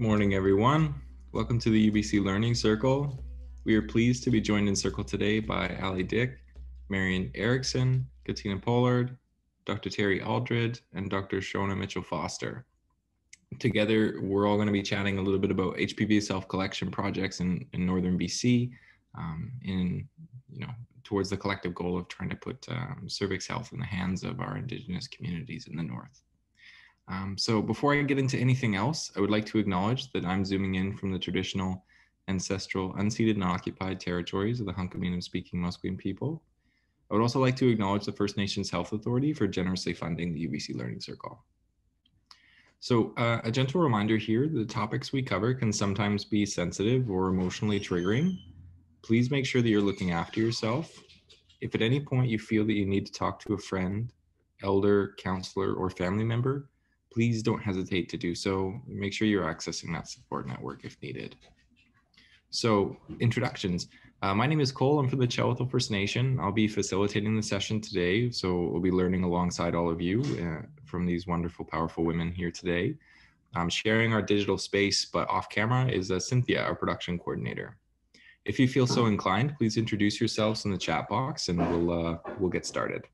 morning, everyone. Welcome to the UBC Learning Circle. We are pleased to be joined in circle today by Ali Dick, Marion Erickson, Katina Pollard, Dr. Terry Aldred, and Dr. Shona Mitchell Foster. Together, we're all going to be chatting a little bit about HPV self-collection projects in, in northern BC, um, in you know towards the collective goal of trying to put um, cervix health in the hands of our Indigenous communities in the north. Um, so before I get into anything else, I would like to acknowledge that I'm zooming in from the traditional, ancestral, unceded and occupied territories of the Hunkaminam speaking Musqueam people. I would also like to acknowledge the First Nations Health Authority for generously funding the UBC Learning Circle. So uh, a gentle reminder here, the topics we cover can sometimes be sensitive or emotionally triggering. Please make sure that you're looking after yourself. If at any point you feel that you need to talk to a friend, elder, counselor, or family member, please don't hesitate to do so. Make sure you're accessing that support network if needed. So introductions. Uh, my name is Cole. I'm from the Tsleil-Waututh First Nation. I'll be facilitating the session today. So we'll be learning alongside all of you uh, from these wonderful, powerful women here today. I'm sharing our digital space, but off camera is uh, Cynthia, our production coordinator. If you feel so inclined, please introduce yourselves in the chat box and we'll, uh, we'll get started.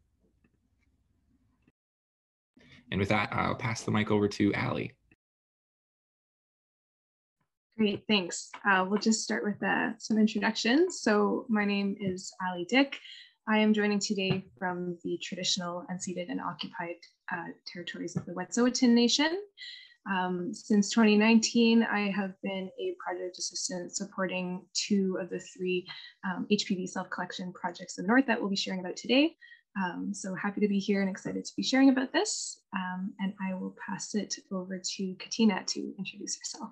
And with that, I'll pass the mic over to Ali. Great, thanks. Uh, we'll just start with uh, some introductions. So my name is Ali Dick. I am joining today from the traditional unceded and occupied uh, territories of the Wet'suwet'en Nation. Um, since 2019, I have been a project assistant supporting two of the three um, HPV self-collection projects in the North that we'll be sharing about today. Um, so happy to be here and excited to be sharing about this. Um, and I will pass it over to Katina to introduce herself.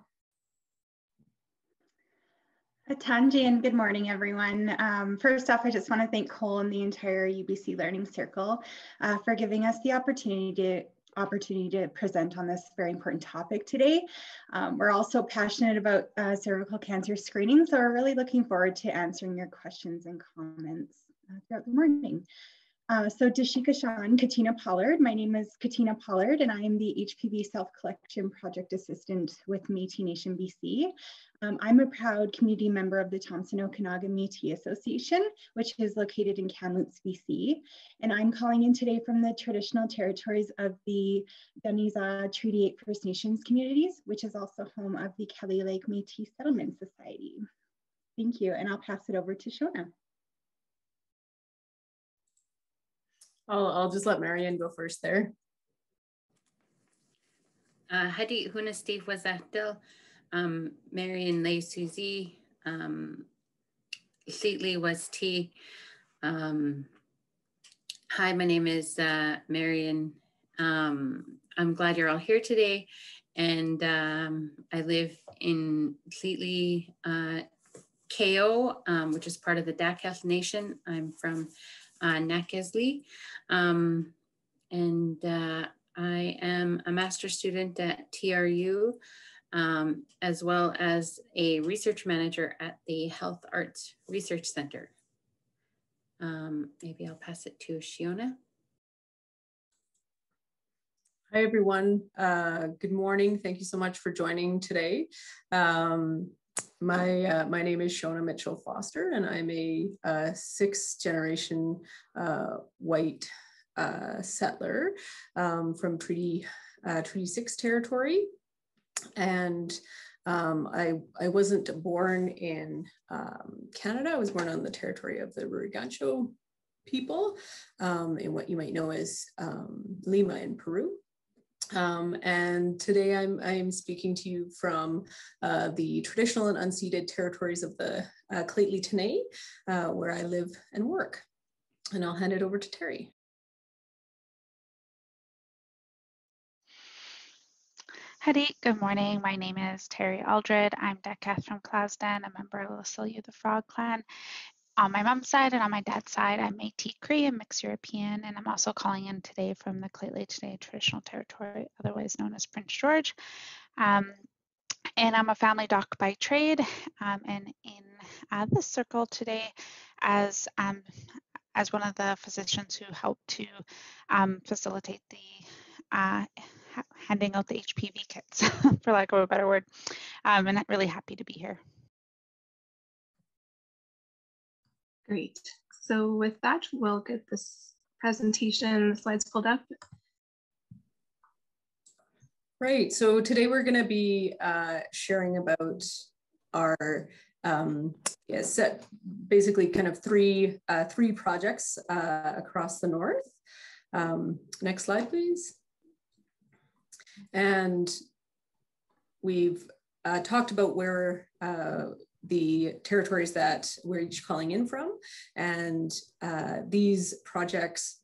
Tanji and good morning, everyone. Um, first off, I just want to thank Cole and the entire UBC Learning Circle uh, for giving us the opportunity to opportunity to present on this very important topic today. Um, we're also passionate about uh, cervical cancer screening, so we're really looking forward to answering your questions and comments uh, throughout the morning. Uh, so Dashika Shan, Katina Pollard. My name is Katina Pollard and I am the HPV Self-Collection Project Assistant with Métis Nation BC. Um, I'm a proud community member of the Thompson Okanagan Métis Association, which is located in Kamloops, BC. And I'm calling in today from the traditional territories of the Dunniza Treaty 8 First Nations communities, which is also home of the Kelly Lake Métis Settlement Society. Thank you, and I'll pass it over to Shona. I'll, I'll just let Marion go first there. Hadi Huna Steve was Wasahtil, um, Marion Lay Suzy, um, Seatley was T. Um, hi, my name is uh, Marion. Um, I'm glad you're all here today. And um, I live in Seatley, uh, KO, um, which is part of the Dakelh Nation. I'm from uh, Nak'azdli. Um, and uh, I am a master student at TRU, um, as well as a research manager at the Health Arts Research Center. Um, maybe I'll pass it to Shona. Hi, everyone. Uh, good morning. Thank you so much for joining today. Um, my uh, my name is Shona Mitchell Foster, and I'm a uh, sixth generation uh, white uh, settler um, from Treaty uh, Treaty Six territory, and um, I I wasn't born in um, Canada. I was born on the territory of the Rurigancho people um, in what you might know as um, Lima in Peru. Um, and today I'm, I'm speaking to you from uh, the traditional and unceded territories of the uh, Lheidli uh, where I live and work. And I'll hand it over to Terry. Hadi, good morning. My name is Terry Aldred. I'm Dakelh from Tl'azt'en, a member of the Silyu the Frog clan, on my mom's side and on my dad's side, I'm Métis Cree, and mixed European, and I'm also calling in today from the Lheidli T'enneh Traditional Territory, otherwise known as Prince George. Um, and I'm a family doc by trade, um, and in uh, this circle today, as um, as one of the physicians who helped to um, facilitate the uh, handing out the HPV kits, for lack of a better word. Um, and I'm really happy to be here. Great. So with that, we'll get this presentation slides pulled up. Right. So today we're going to be uh, sharing about our um, yeah, set basically kind of three uh, three projects uh, across the north. Um, next slide, please. And we've uh, talked about where uh, the territories that we're each calling in from. And uh, these projects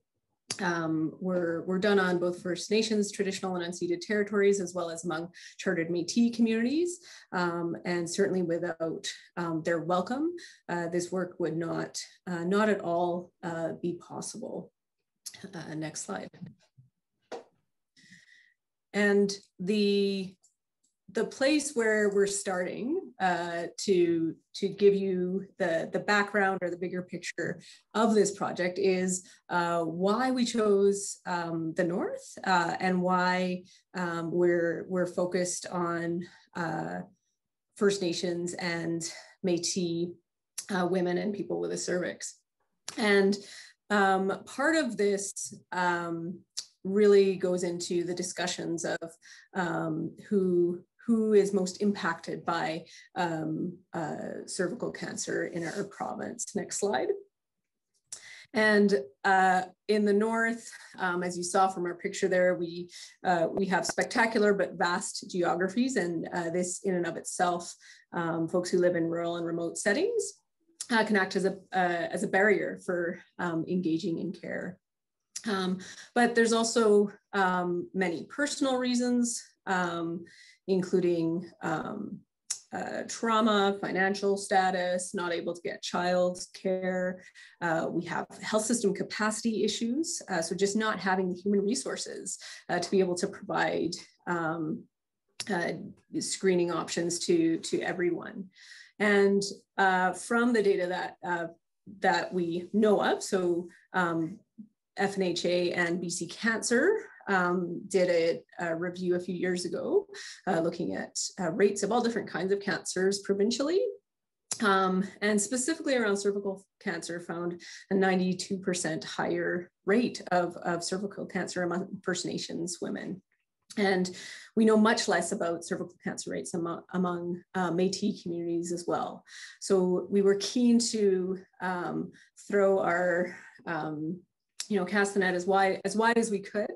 um, were, were done on both First Nations, traditional and unceded territories, as well as among chartered Métis communities. Um, and certainly without um, their welcome, uh, this work would not, uh, not at all uh, be possible. Uh, next slide. And the the place where we're starting uh, to to give you the the background or the bigger picture of this project is uh, why we chose um, the North uh, and why um, we're we're focused on uh, First Nations and Métis uh, women and people with a cervix, and um, part of this um, really goes into the discussions of um, who who is most impacted by um, uh, cervical cancer in our province. Next slide. And uh, in the north, um, as you saw from our picture there, we, uh, we have spectacular but vast geographies and uh, this in and of itself, um, folks who live in rural and remote settings uh, can act as a, uh, as a barrier for um, engaging in care. Um, but there's also um, many personal reasons, um, including um, uh, trauma, financial status, not able to get child care. Uh, we have health system capacity issues. Uh, so just not having the human resources uh, to be able to provide um, uh, screening options to, to everyone. And uh, from the data that, that we know of, so um, FNHA and BC Cancer um, did a, a, review a few years ago uh, looking at uh, rates of all different kinds of cancers provincially. Um, and specifically around cervical cancer found a 92% higher rate of, of cervical cancer among First Nations women. And we know much less about cervical cancer rates among, among uh, Métis communities as well. So we were keen to um, throw our um, you know, cast the net as wide as wide as we could,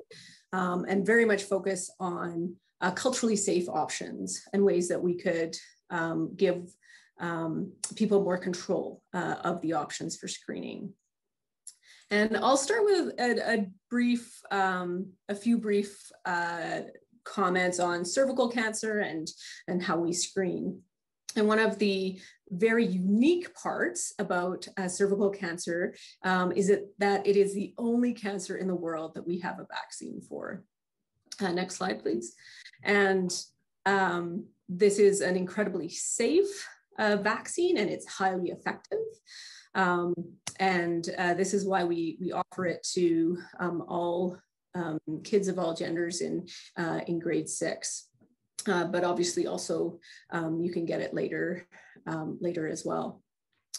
um, and very much focus on uh, culturally safe options and ways that we could um, give um, people more control uh, of the options for screening. And I'll start with a, a brief, um, a few brief uh, comments on cervical cancer and, and how we screen. And one of the very unique parts about uh, cervical cancer um, is it, that it is the only cancer in the world that we have a vaccine for. Uh, next slide, please. And um, this is an incredibly safe uh, vaccine and it's highly effective. Um, and uh, this is why we, we offer it to um, all um, kids of all genders in, uh, in grade six. Uh, but obviously also um, you can get it later, um, later as well.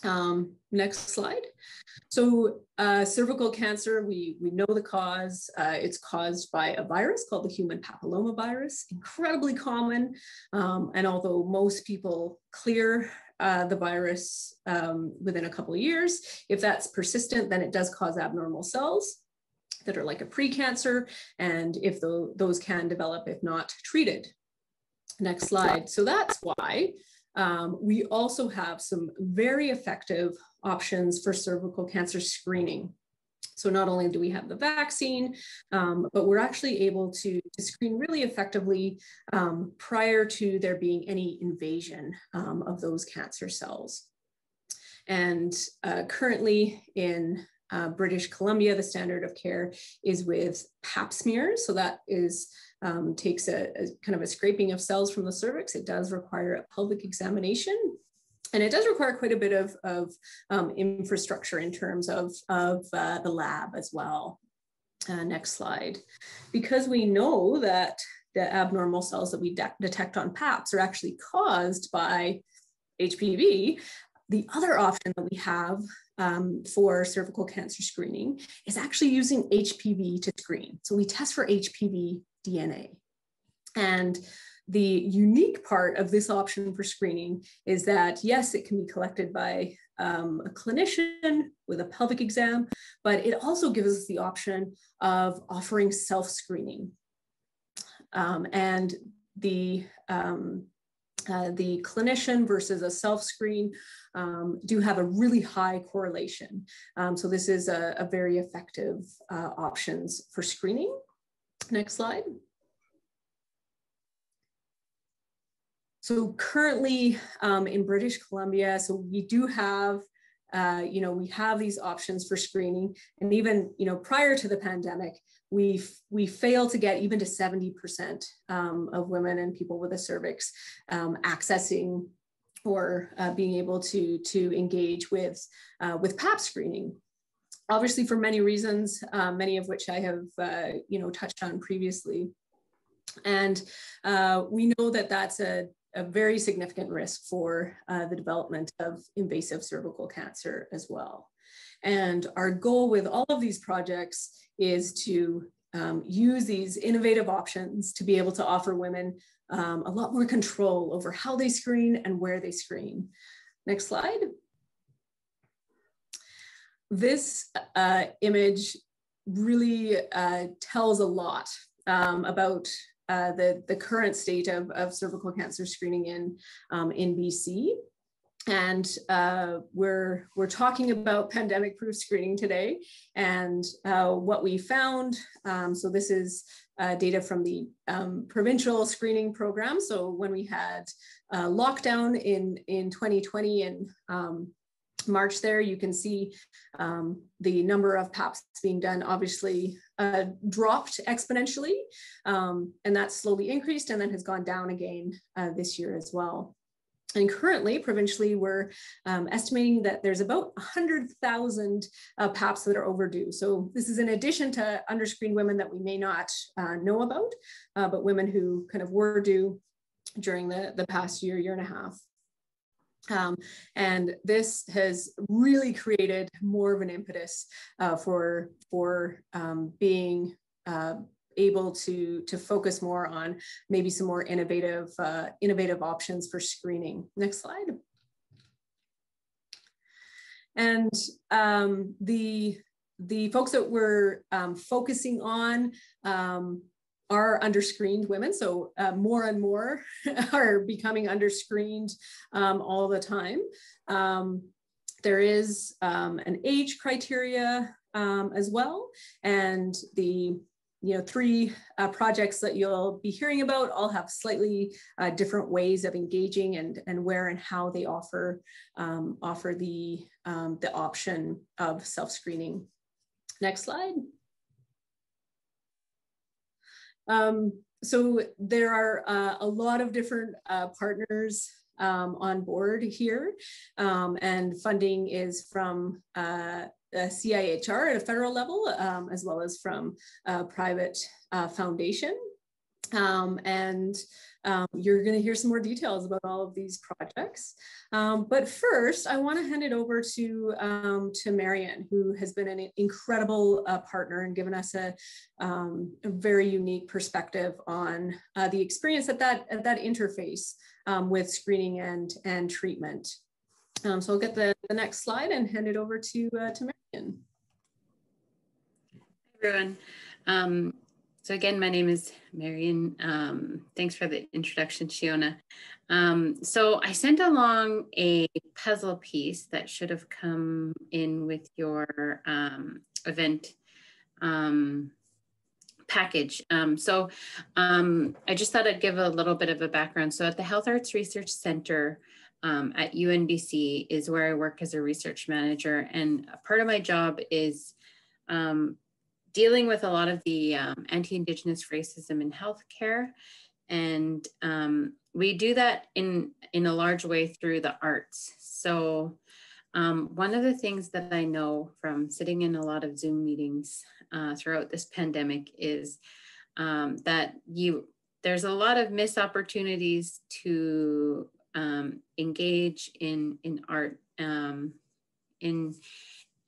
Um, next slide. So uh, cervical cancer, we, we know the cause. Uh, it's caused by a virus called the human papillomavirus, incredibly common. Um, and although most people clear uh, the virus um, within a couple years, if that's persistent, then it does cause abnormal cells that are like a precancer. And if the, those can develop if not treated. Next slide. So that's why um, we also have some very effective options for cervical cancer screening. So not only do we have the vaccine, um, but we're actually able to, to screen really effectively um, prior to there being any invasion um, of those cancer cells. And uh, currently in uh, British Columbia, the standard of care is with pap smears. So that is um, takes a, a, kind of a scraping of cells from the cervix. It does require a pelvic examination. And it does require quite a bit of, of um, infrastructure in terms of, of uh, the lab as well. Uh, next slide. Because we know that the abnormal cells that we de detect on PAPs are actually caused by HPV, the other option that we have um, for cervical cancer screening is actually using HPV to screen. So we test for HPV DNA. And the unique part of this option for screening is that, yes, it can be collected by um, a clinician with a pelvic exam, but it also gives us the option of offering self-screening. Um, and the um, uh, the clinician versus a self-screen um, do have a really high correlation. Um, so this is a, a very effective uh, options for screening. Next slide. So currently um, in British Columbia, so we do have uh, you know, we have these options for screening. And even, you know, prior to the pandemic, we we failed to get even to 70% um, of women and people with a cervix um, accessing or uh, being able to to engage with uh, with pap screening obviously for many reasons uh, many of which i have uh, you know touched on previously and uh, we know that that's a, a very significant risk for uh, the development of invasive cervical cancer as well and our goal with all of these projects is to um, use these innovative options to be able to offer women um, a lot more control over how they screen and where they screen. Next slide. This uh, image really uh, tells a lot um, about uh, the, the current state of, of cervical cancer screening in, um, in BC and uh, we're we're talking about pandemic proof screening today and uh, what we found um, so this is uh, data from the um, provincial screening program. So when we had lockdown in in 2020 and um, March there, you can see um, the number of PAPs being done. Obviously uh, dropped exponentially, um, and that slowly increased and then has gone down again uh, this year as well. And currently, provincially, we're um, estimating that there's about 100,000 uh, PAPs that are overdue. So this is in addition to underscreened women that we may not uh, know about, uh, but women who kind of were due during the, the past year, year and a half. Um, and this has really created more of an impetus uh, for, for um, being uh, able to, to focus more on maybe some more innovative, uh, innovative options for screening. Next slide. And um, the, the folks that we're um, focusing on um, are underscreened women. So uh, more and more are becoming underscreened um, all the time. Um, there is um, an age criteria um, as well. And the you know, three uh, projects that you'll be hearing about all have slightly uh, different ways of engaging and, and where and how they offer, um, offer the, um, the option of self-screening. Next slide. Um, so there are uh, a lot of different uh, partners um, on board here um, and funding is from uh, CIHR at a federal level, um, as well as from a private uh, foundation. Um, and um, you're going to hear some more details about all of these projects. Um, but first, I want to hand it over to, um, to Marion, who has been an incredible uh, partner and given us a, um, a very unique perspective on uh, the experience at that, at that interface um, with screening and, and treatment. Um, so I'll get the, the next slide and hand it over to, uh, to Marion. Everyone. So again, my name is Marion. Um, thanks for the introduction, Shona. Um, so I sent along a puzzle piece that should have come in with your um, event um, package. Um, so um, I just thought I'd give a little bit of a background. So at the Health Arts Research Center, um, at UNBC is where I work as a research manager. And a part of my job is um, dealing with a lot of the um, anti-Indigenous racism in healthcare. And um, we do that in, in a large way through the arts. So um, one of the things that I know from sitting in a lot of Zoom meetings uh, throughout this pandemic is um, that you there's a lot of missed opportunities to um, engage in in art um, in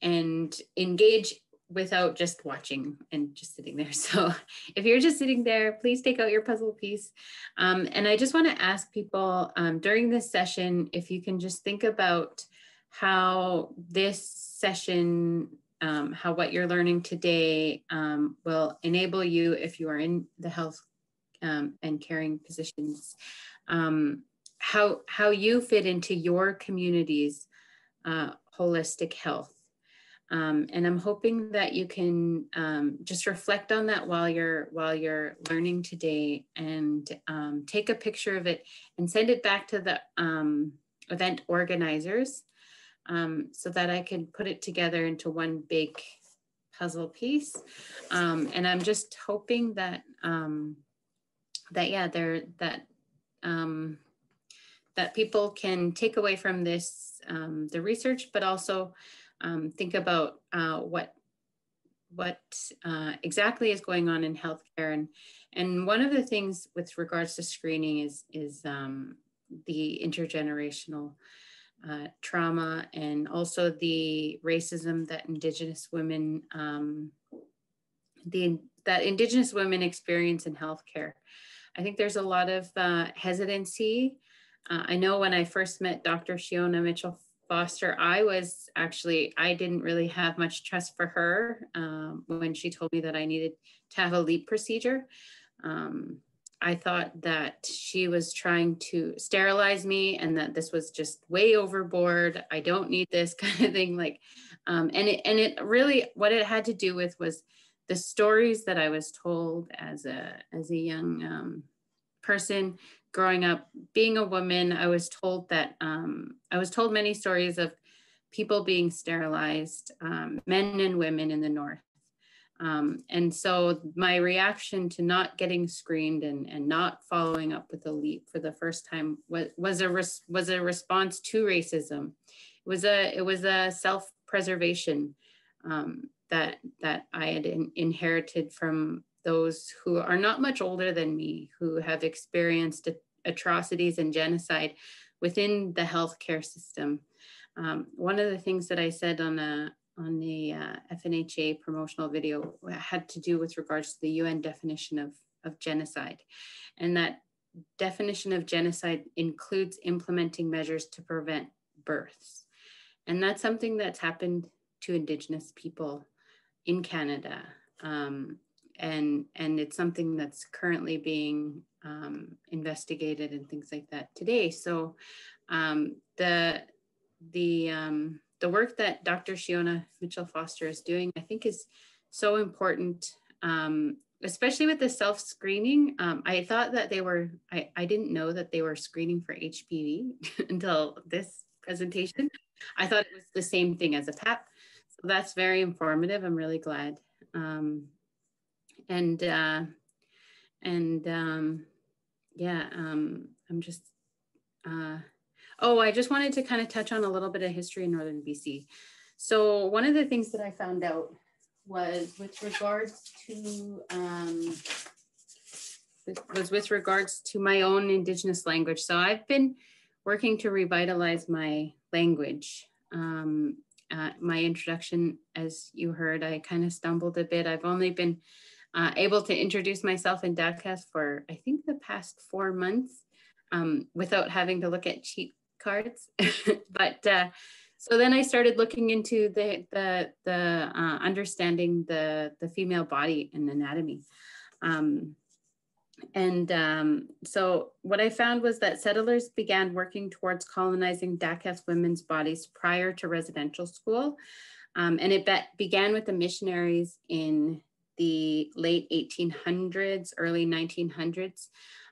and engage without just watching and just sitting there. So if you're just sitting there, please take out your puzzle piece. Um, and I just want to ask people um, during this session, if you can just think about how this session, um, how what you're learning today um, will enable you if you are in the health um, and caring positions, um, how, how you fit into your community's uh, holistic health. Um, and I'm hoping that you can um, just reflect on that while you're while you're learning today, and um, take a picture of it and send it back to the um, event organizers, um, so that I can put it together into one big puzzle piece. Um, and I'm just hoping that that yeah, there that that people can take away from this the research, but also um, think about uh, what what uh, exactly is going on in healthcare. And and one of the things with regards to screening is is um, the intergenerational uh, trauma and also the racism that indigenous women um, the that indigenous women experience in healthcare. I think there's a lot of uh, hesitancy. Uh, i know when i first met dr shona mitchell Foster, I was actually, I didn't really have much trust for her um, when she told me that I needed to have a LEEP procedure. Um, I thought that she was trying to sterilize me and that this was just way overboard. I don't need this kind of thing. Like, um, and it, and it really, what it had to do with was the stories that I was told as a, as a young um, person growing up, being a woman, I was told that um, I was told many stories of people being sterilized, um, men and women in the North. Um, and so my reaction to not getting screened and, and not following up with a LEEP for the first time was, was a res, was a response to racism. It was a it was a self preservation um, that that I had in, inherited from those who are not much older than me, who have experienced atrocities and genocide within the healthcare system. Um, one of the things that I said on the on the uh, FNHA promotional video had to do with regards to the UN definition of, of genocide. And that definition of genocide includes implementing measures to prevent births. And that's something that's happened to Indigenous people in Canada. Um, and and it's something that's currently being um, investigated and things like that today. So um, the the um, the work that Dr. Shona Mitchell Foster is doing, I think, is so important, um, especially with the self screening. Um, I thought that they were, I, I didn't know that they were screening for HPV until this presentation. I thought it was the same thing as a PAP. So that's very informative. I'm really glad. Um, and uh, and um, yeah, um, I'm just. Uh, oh, I just wanted to kind of touch on a little bit of history in northern BC. So one of the things that I found out was with regards to um, was with regards to my own Indigenous language. So I've been working to revitalize my language. Um, uh, my introduction, as you heard, I kind of stumbled a bit. I've only been uh, able to introduce myself in DADCAS for I think the past four months um, without having to look at cheat cards. but uh, so then I started looking into the the the uh, understanding the the female body and anatomy. Um, and um, so what I found was that settlers began working towards colonizing Dakelh women's bodies prior to residential school. Um, and it be began with the missionaries in the late 1800s, early 1900s.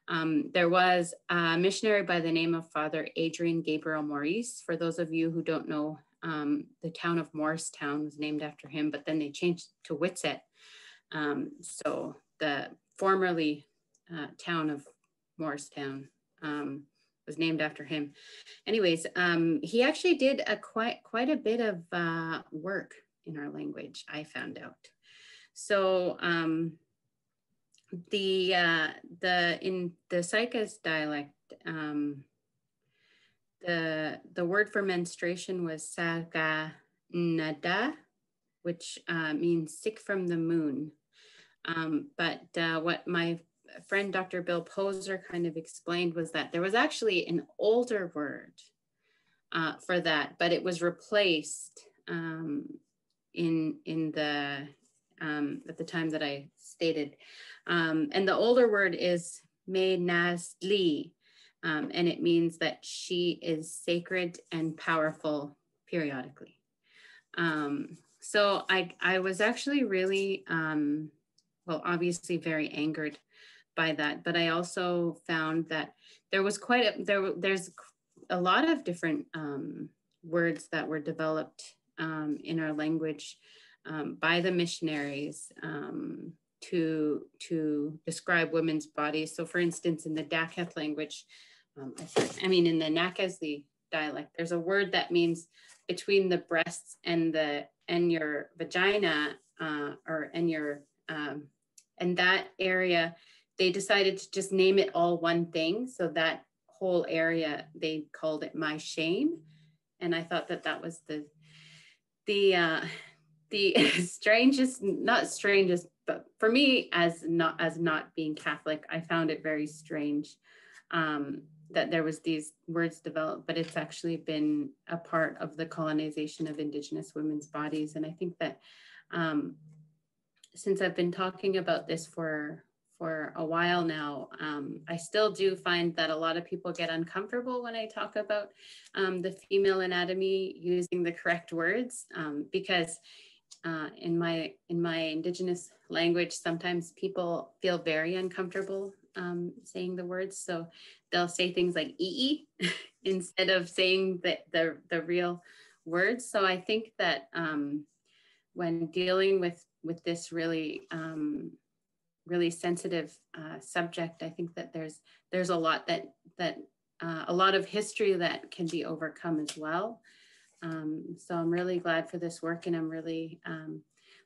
Um, there was a missionary by the name of Father Adrien Gabriel Morice. For those of you who don't know, um, the town of Moricetown was named after him, but then they changed to Witset. Um, so the formerly uh, town of Moricetown um, was named after him. Anyways, um, he actually did a quite quite a bit of uh, work in our language. I found out. So um, the uh, the in the Sycas dialect, um, the the word for menstruation was saga nada, which uh, means sick from the moon. Um, but uh, what my friend Dr. Bill Poser kind of explained was that there was actually an older word uh, for that, but it was replaced um, in in the um, at the time that I stated. Um, and the older word is me nasli, um, and it means that she is sacred and powerful periodically. Um, so I, I was actually really, um, well, obviously very angered by that, but I also found that there was quite a, there, there's a lot of different um, words that were developed um, in our language um, by the missionaries um, to, to describe women's bodies. So for instance, in the Dakelh language, um, I, I, mean, in the Nakazi dialect, there's a word that means between the breasts and the and your vagina uh, or and your um, and that area they decided to just name it all one thing so that whole area they called it my shame and i thought that that was the the uh the strangest not strangest but for me as not as not being catholic i found it very strange um that there was these words developed, but it's actually been a part of the colonization of Indigenous women's bodies. And I think that um, since I've been talking about this for for a while now, um, I still do find that a lot of people get uncomfortable when I talk about um, the female anatomy using the correct words um, because uh, in my in my indigenous language, sometimes people feel very uncomfortable um, saying the words. So they'll say things like "ee" instead of saying the, the, the real words. So I think that um, when dealing with with this really um, really sensitive uh, subject, I think that there's there's a lot that that uh, a lot of history that can be overcome as well. Um, so I'm really glad for this work, and I'm really um,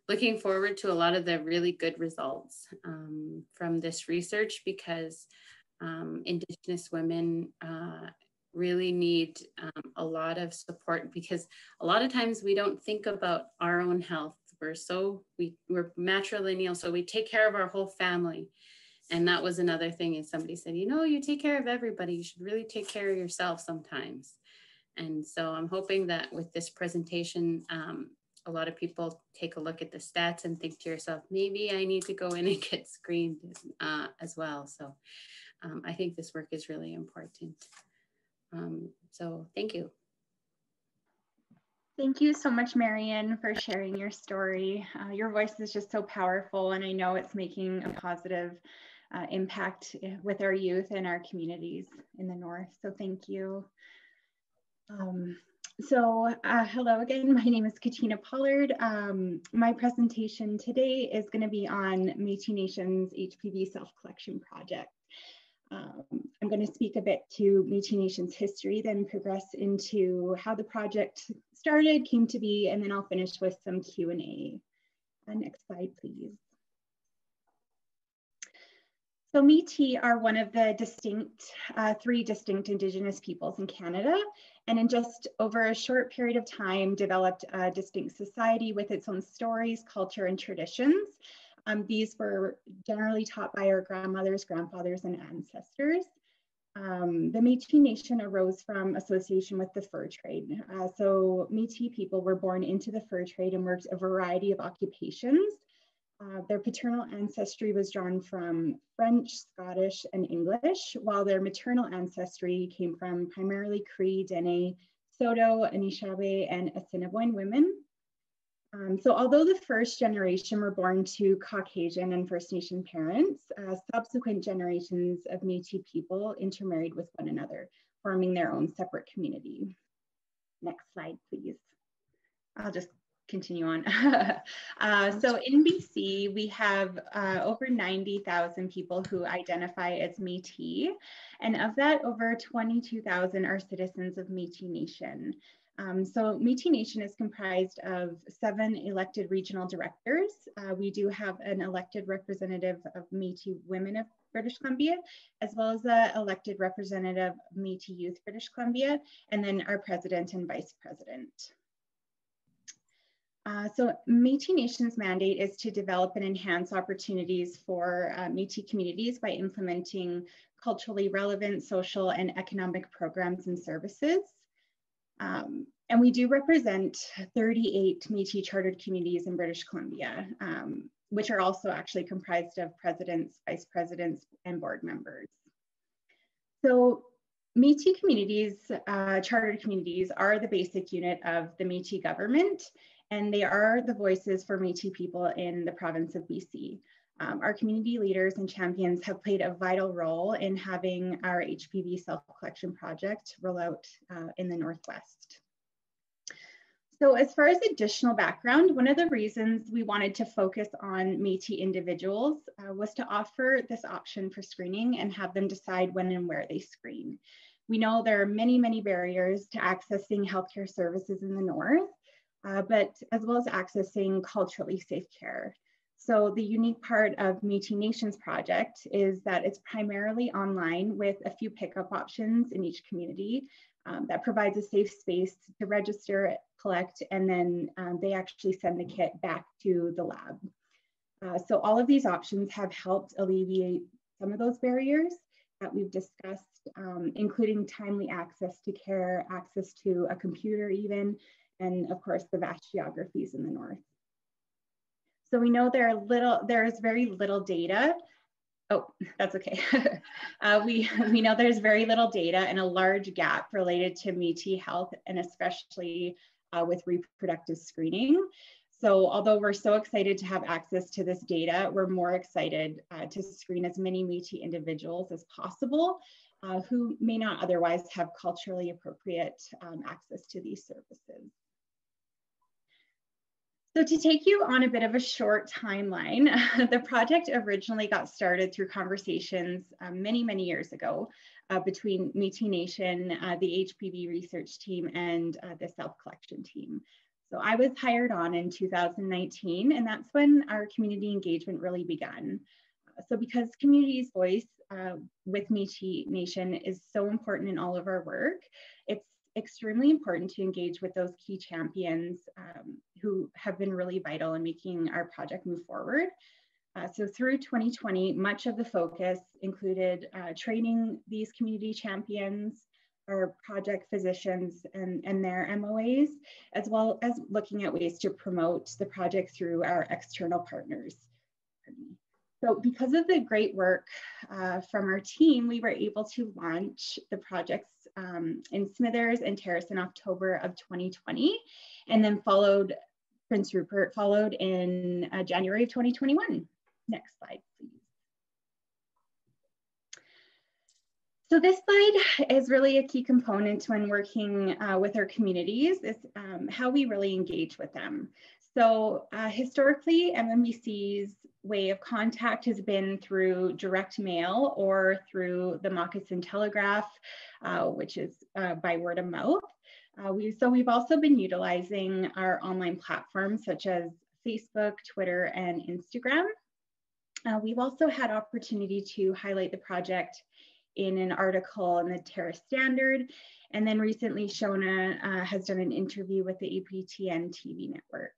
looking forward to a lot of the really good results um, from this research because um, Indigenous women uh, really need um, a lot of support because a lot of times we don't think about our own health. We're so, we, we're matrilineal, so we take care of our whole family. And that was another thing is somebody said, you know, you take care of everybody. You should really take care of yourself sometimes. And so I'm hoping that with this presentation, um, a lot of people take a look at the stats and think to yourself, maybe I need to go in and get screened uh, as well. So um, I think this work is really important. Um, so thank you. Thank you so much, Marion, for sharing your story. Uh, your voice is just so powerful, and I know it's making a positive uh, impact eh, with our youth and our communities in the North. So thank you. Um, so uh, hello again, my name is Katina Pollard. Um, my presentation today is going to be on Métis Nation's HPV self-collection project. Um, I'm going to speak a bit to Métis Nation's history, then progress into how the project started, came to be, and then I'll finish with some Q&A. Uh, next slide, please. So Métis are one of the distinct, uh, three distinct Indigenous peoples in Canada, and in just over a short period of time developed a distinct society with its own stories, culture, and traditions. Um, these were generally taught by our grandmothers, grandfathers, and ancestors. Um, the Métis Nation arose from association with the fur trade. Uh, so Métis people were born into the fur trade and worked a variety of occupations. Uh, their paternal ancestry was drawn from French, Scottish, and English, while their maternal ancestry came from primarily Cree, Dene, Saulteaux, Anishinaabe, and Assiniboine women. Um, so although the first generation were born to Caucasian and First Nation parents, uh, subsequent generations of Métis people intermarried with one another, forming their own separate community. Next slide, please. I'll just continue on. uh, so in BC, we have uh, over 90,000 people who identify as Métis, and of that, over 22,000 are citizens of Métis Nation. Um, so Métis Nation is comprised of seven elected regional directors. Uh, we do have an elected representative of Métis Women of British Columbia, as well as an elected representative of Métis Youth British Columbia, and then our president and vice president. Uh, so Métis Nation's mandate is to develop and enhance opportunities for uh, Métis communities by implementing culturally relevant social and economic programs and services. Um, and we do represent 38 Métis chartered communities in British Columbia, um, which are also actually comprised of presidents, vice presidents, and board members. So Métis communities, uh, chartered communities, are the basic unit of the Métis government, and they are the voices for Métis people in the province of BC. Um, our community leaders and champions have played a vital role in having our HPV self-collection project roll out uh, in the Northwest. So as far as additional background, one of the reasons we wanted to focus on Métis individuals uh, was to offer this option for screening and have them decide when and where they screen. We know there are many, many barriers to accessing healthcare services in the North, uh, but as well as accessing culturally safe care. So the unique part of Métis Nations project is that it's primarily online with a few pickup options in each community um, that provides a safe space to register, collect, and then um, they actually send the kit back to the lab. Uh, so all of these options have helped alleviate some of those barriers that we've discussed, um, including timely access to care, access to a computer even, and of course the vast geographies in the north. So we know there are little, there is very little data. Oh, that's okay. uh, we, we know there's very little data and a large gap related to Métis health and especially uh, with reproductive screening. So although we're so excited to have access to this data, we're more excited uh, to screen as many Métis individuals as possible uh, who may not otherwise have culturally appropriate um, access to these services. So to take you on a bit of a short timeline, the project originally got started through conversations um, many, many years ago uh, between Métis Nation, uh, the HPV research team, and uh, the self-collection team. So I was hired on in 2019, and that's when our community engagement really began. So because community's voice uh, with Métis Nation is so important in all of our work, it's extremely important to engage with those key champions um, who have been really vital in making our project move forward. Uh, so through 2020, much of the focus included uh, training these community champions, our project physicians and, and their MOAs, as well as looking at ways to promote the project through our external partners. So because of the great work uh, from our team, we were able to launch the projects um, in Smithers and Terrace in October of 2020, and then followed Prince Rupert followed in uh, January of 2021. Next slide, please. So this slide is really a key component when working uh, with our communities is um, how we really engage with them. So uh, historically, MNBC's way of contact has been through direct mail or through the Moccasin Telegraph, uh, which is uh, by word of mouth. Uh, we, so we've also been utilizing our online platforms such as Facebook, Twitter, and Instagram. Uh, we've also had opportunity to highlight the project in an article in the Terrace Standard. And then recently Shona uh, has done an interview with the APTN TV network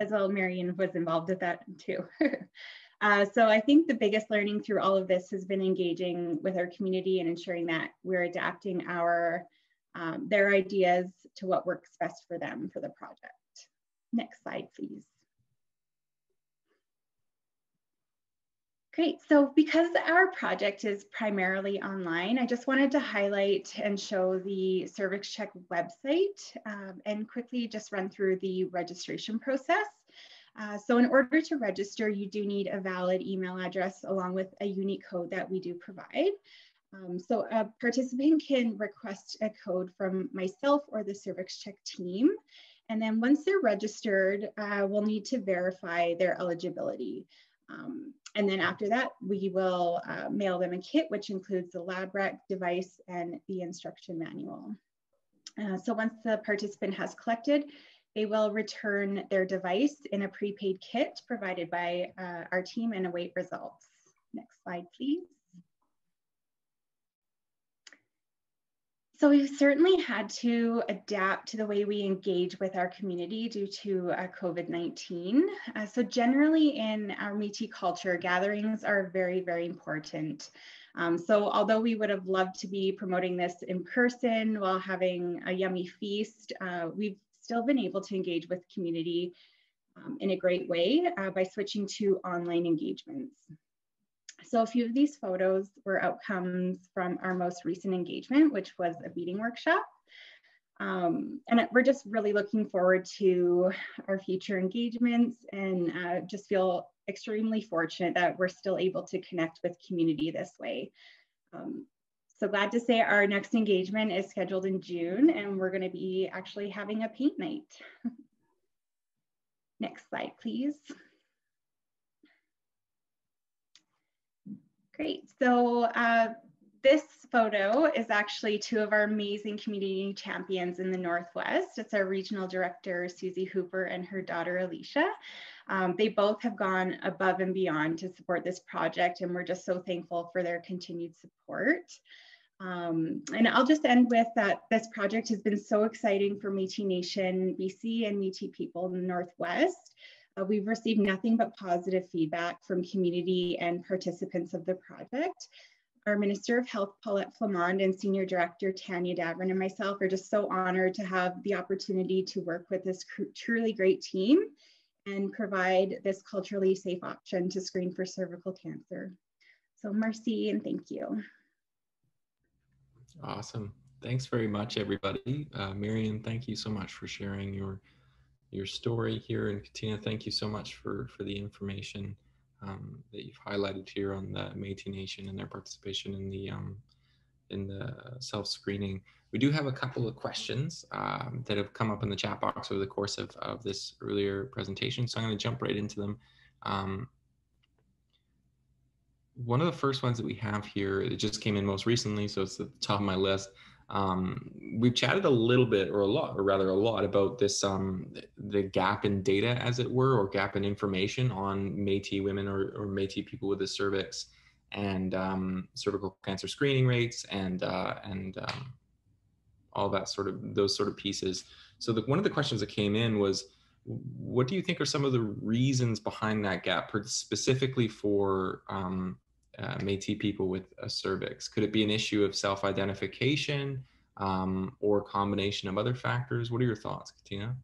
as well. Marion was involved with that too. uh, so I think the biggest learning through all of this has been engaging with our community and ensuring that we're adapting our um, their ideas to what works best for them for the project. Next slide, please. Great, so because our project is primarily online, I just wanted to highlight and show the Cervix Check website um, and quickly just run through the registration process. Uh, so in order to register, you do need a valid email address along with a unique code that we do provide. Um, so a participant can request a code from myself or the Cervix Check team. And then once they're registered, uh, we'll need to verify their eligibility. Um, and then after that, we will uh, mail them a kit, which includes the lab rec device and the instruction manual. Uh, so once the participant has collected, they will return their device in a prepaid kit provided by uh, our team and await results. Next slide, please. So we've certainly had to adapt to the way we engage with our community due to uh, COVID-19. Uh, so generally in our Métis culture, gatherings are very, very important. Um, so although we would have loved to be promoting this in person while having a yummy feast, uh, we've still been able to engage with community um, in a great way uh, by switching to online engagements. So a few of these photos were outcomes from our most recent engagement, which was a beading workshop. Um, and we're just really looking forward to our future engagements and uh, just feel extremely fortunate that we're still able to connect with community this way. Um, so glad to say our next engagement is scheduled in June and we're gonna be actually having a paint night. Next slide, please. Great. So uh, this photo is actually two of our amazing community champions in the Northwest. It's our regional director, Susie Hooper, and her daughter, Alicia. Um, they both have gone above and beyond to support this project, and we're just so thankful for their continued support. Um, and I'll just end with that this project has been so exciting for Métis Nation BC and Métis people in the Northwest. Uh, we've received nothing but positive feedback from community and participants of the project. Our Minister of Health, Paulette Flamond, and Senior Director, Tanya Davoren, and myself are just so honored to have the opportunity to work with this truly great team and provide this culturally safe option to screen for cervical cancer. So merci and thank you. Awesome. Thanks very much, everybody. Uh, thank you so much for sharing your your story here. And Katina, thank you so much for, for the information um, that you've highlighted here on the Métis Nation and their participation in the um, in the self-screening. We do have a couple of questions um, that have come up in the chat box over the course of, of this earlier presentation. So I'm going to jump right into them. Um, one of the first ones that we have here, it just came in most recently, so it's at the top of my list. Um, we've chatted a little bit or a lot, or rather a lot about this, um, the gap in data as it were, or gap in information on Métis women or, or Métis people with the cervix and um, cervical cancer screening rates and, uh, and um, all that sort of, those sort of pieces. So the, one of the questions that came in was, what do you think are some of the reasons behind that gap, specifically for um, uh, Métis people with a cervix? Could it be an issue of self-identification um, or combination of other factors? What are your thoughts, Katina?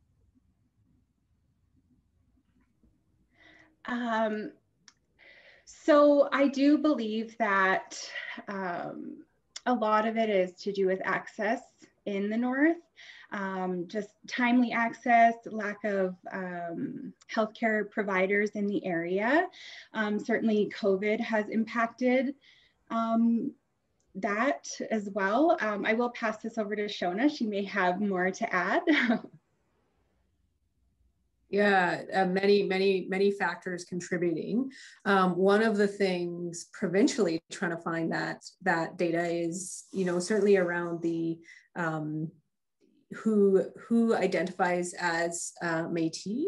Um, so I do believe that um, a lot of it is to do with access in the North um, just timely access, lack of um, healthcare providers in the area. Um, certainly COVID has impacted um, that as well. Um, I will pass this over to Shona. She may have more to add. Yeah, uh, many, many, many factors contributing. Um, one of the things provincially trying to find that that data is, you know, certainly around the um, who who identifies as uh, Métis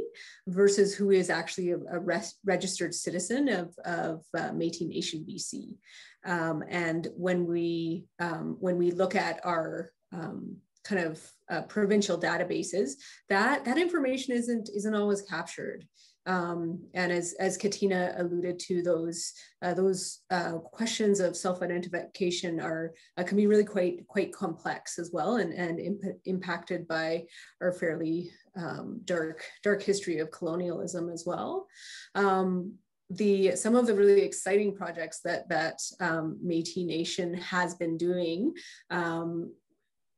versus who is actually a, a registered citizen of, of uh, Métis Nation BC. Um, and when we um, when we look at our um, kind of uh, provincial databases, that that information isn't isn't always captured. Um, and as, as Katina alluded to, those uh, those uh, questions of self-identification are uh, can be really quite quite complex as well, and and imp impacted by our fairly um, dark dark history of colonialism as well. Um, the some of the really exciting projects that that um, Métis Nation has been doing um,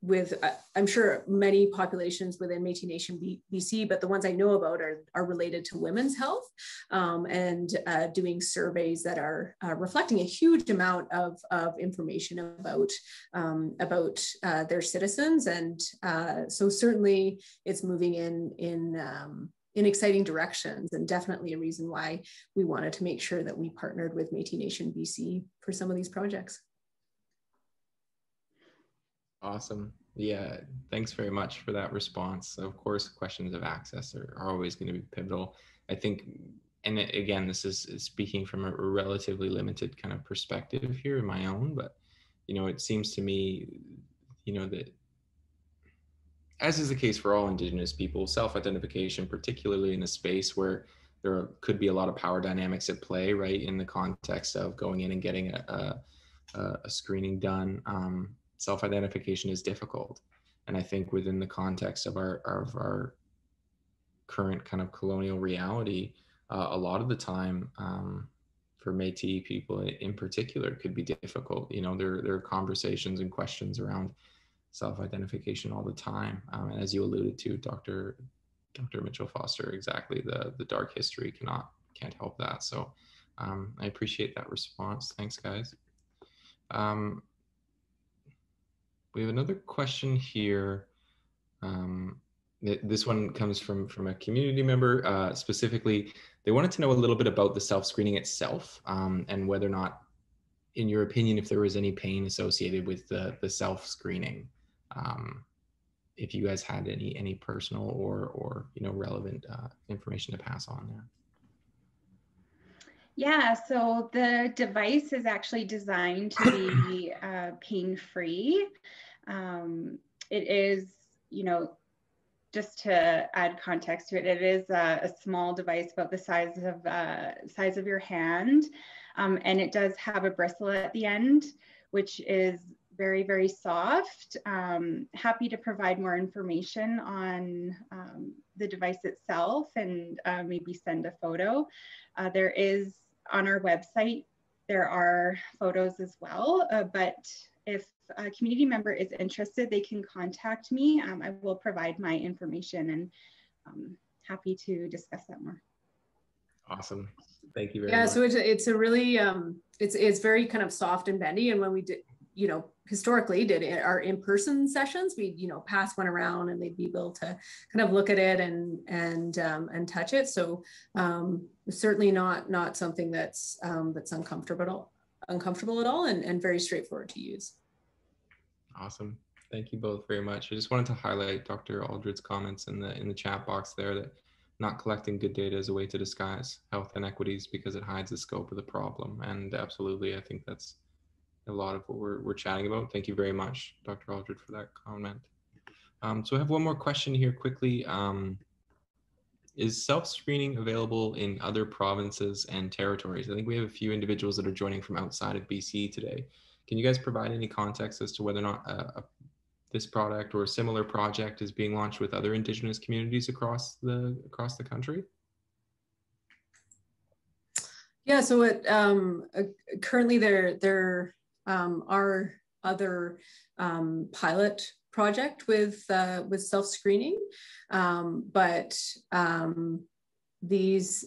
with uh, I'm sure many populations within Métis Nation B BC, but the ones I know about are, are related to women's health um, and uh, doing surveys that are uh, reflecting a huge amount of, of information about um, about uh, their citizens, and uh, so certainly it's moving in in um, in exciting directions, and definitely a reason why we wanted to make sure that we partnered with Métis Nation BC for some of these projects. Awesome. Yeah, thanks very much for that response. Of course, questions of access are, are always going to be pivotal. I think, and again, this is, speaking from a relatively limited kind of perspective here in my own, but you know, it seems to me, you know, that as is the case for all Indigenous people, self-identification, particularly in a space where there could be a lot of power dynamics at play, right, in the context of going in and getting a, a, a screening done. Um, self-identification is difficult and i think within the context of our of our current kind of colonial reality uh, a lot of the time um, for Métis people in particular could be difficult. You know, there there are conversations and questions around self-identification all the time. Um, and as you alluded to, Dr. Dr. Mitchell Foster, exactly the the dark history cannot can't help that. So um, I appreciate that response. Thanks, guys. Um, we have another question here. Um, this one comes from from a community member. Uh, specifically, they wanted to know a little bit about the self screening itself um, and whether or not, in your opinion, if there was any pain associated with the the self screening. Um, if you guys had any any personal or or you know relevant uh, information to pass on there. Yeah, so the device is actually designed to be uh, pain free. Um, it is, you know, just to add context to it, it is a, a small device about the size of uh, size of your hand, um, and it does have a bristle at the end, which is very very soft. Um, happy to provide more information on um, the device itself and uh, maybe send a photo. Uh, there is on our website there are photos as well, uh, but if a community member is interested, they can contact me. Um, I will provide my information and um, happy to discuss that more. Awesome. Thank you very yeah, much. Yeah, so it's, it's a really, um, it's, it's very kind of soft and bendy. And when we did, you know, historically did our in-person sessions, we, you know, pass one around and they'd be able to kind of look at it and, and, um, and touch it. So um, certainly not, not something that's, um, that's uncomfortable, uncomfortable at all and, and very straightforward to use. Awesome. Thank you both very much. I just wanted to highlight Dr. Aldred's comments in the in the chat box there that not collecting good data is a way to disguise health inequities because it hides the scope of the problem. And absolutely, I think that's a lot of what we're, we're chatting about. Thank you very much, Dr. Aldred, for that comment. Um, so I have one more question here quickly. Um, is self-screening available in other provinces and territories? I think we have a few individuals that are joining from outside of BC today. Can you guys provide any context as to whether or not a, a, this product or a similar project is being launched with other Indigenous communities across the across the country? Yeah, so it, um, uh, currently there there um, are other um, pilot project with uh, with self screening, um, but um, these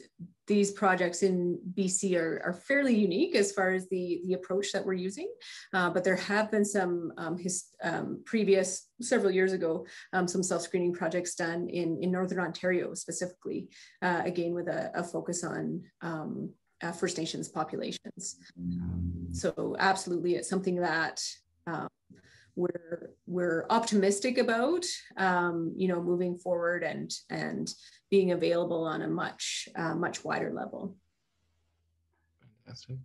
these projects in BC are, are fairly unique as far as the, the approach that we're using. Uh, but there have been some um, his, um, previous, several years ago, um, some self-screening projects done in, in Northern Ontario specifically, uh, again, with a, a focus on um, uh, First Nations populations. So absolutely, it's something that um, we're we're optimistic about um, you know moving forward and and being available on a much uh, much wider level. Fantastic.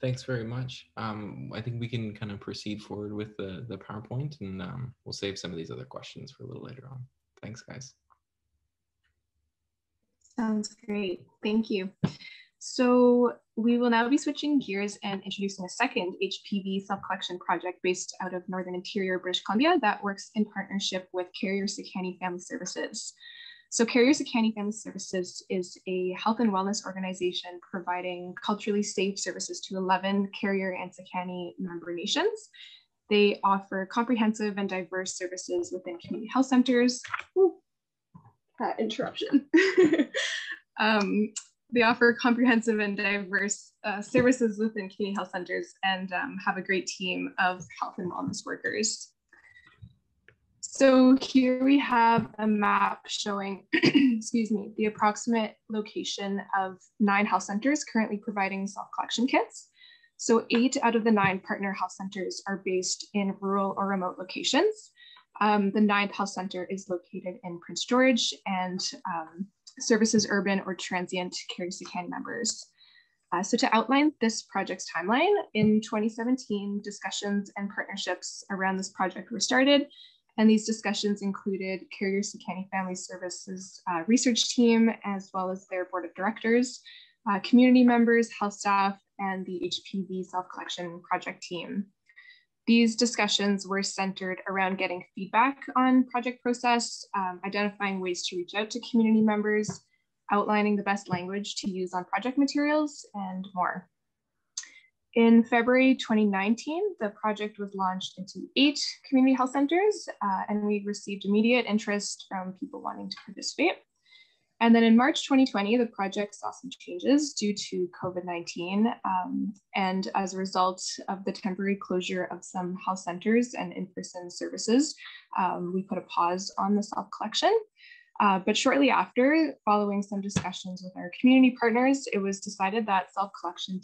Thanks very much. Um, i think we can kind of proceed forward with the the powerpoint and um, we'll save some of these other questions for a little later on. Thanks guys. Sounds great. Thank you so we will now be switching gears and introducing a second HPV self-collection project based out of Northern Interior, British Columbia that works in partnership with Carrier Sekani Family Services. So Carrier Sekani Family Services is a health and wellness organization providing culturally safe services to 11 Carrier and Sekani member nations. They offer comprehensive and diverse services within community health centers. Ooh, that interruption. um, they offer comprehensive and diverse uh, services within community health centers and um, have a great team of health and wellness workers. So here we have a map showing, excuse me, the approximate location of nine health centers currently providing self-collection kits. So eight out of the nine partner health centers are based in rural or remote locations. Um, the ninth health center is located in Prince George and um, services urban or transient County members. Uh, so to outline this project's timeline, in 2017, discussions and partnerships around this project were started. And these discussions included Carrier Sekani Family Services uh, research team, as well as their board of directors, uh, community members, health staff, and the HPV self-collection project team. These discussions were centered around getting feedback on project process, um, identifying ways to reach out to community members, outlining the best language to use on project materials, and more. In February 2019, the project was launched into eight community health centers, uh, and we received immediate interest from people wanting to participate. And then in March 2020, the project saw some changes due to COVID-19. Um, and as a result of the temporary closure of some health centers and in-person services, um, we put a pause on the self-collection. Uh, but shortly after, following some discussions with our community partners, it was decided that self-collection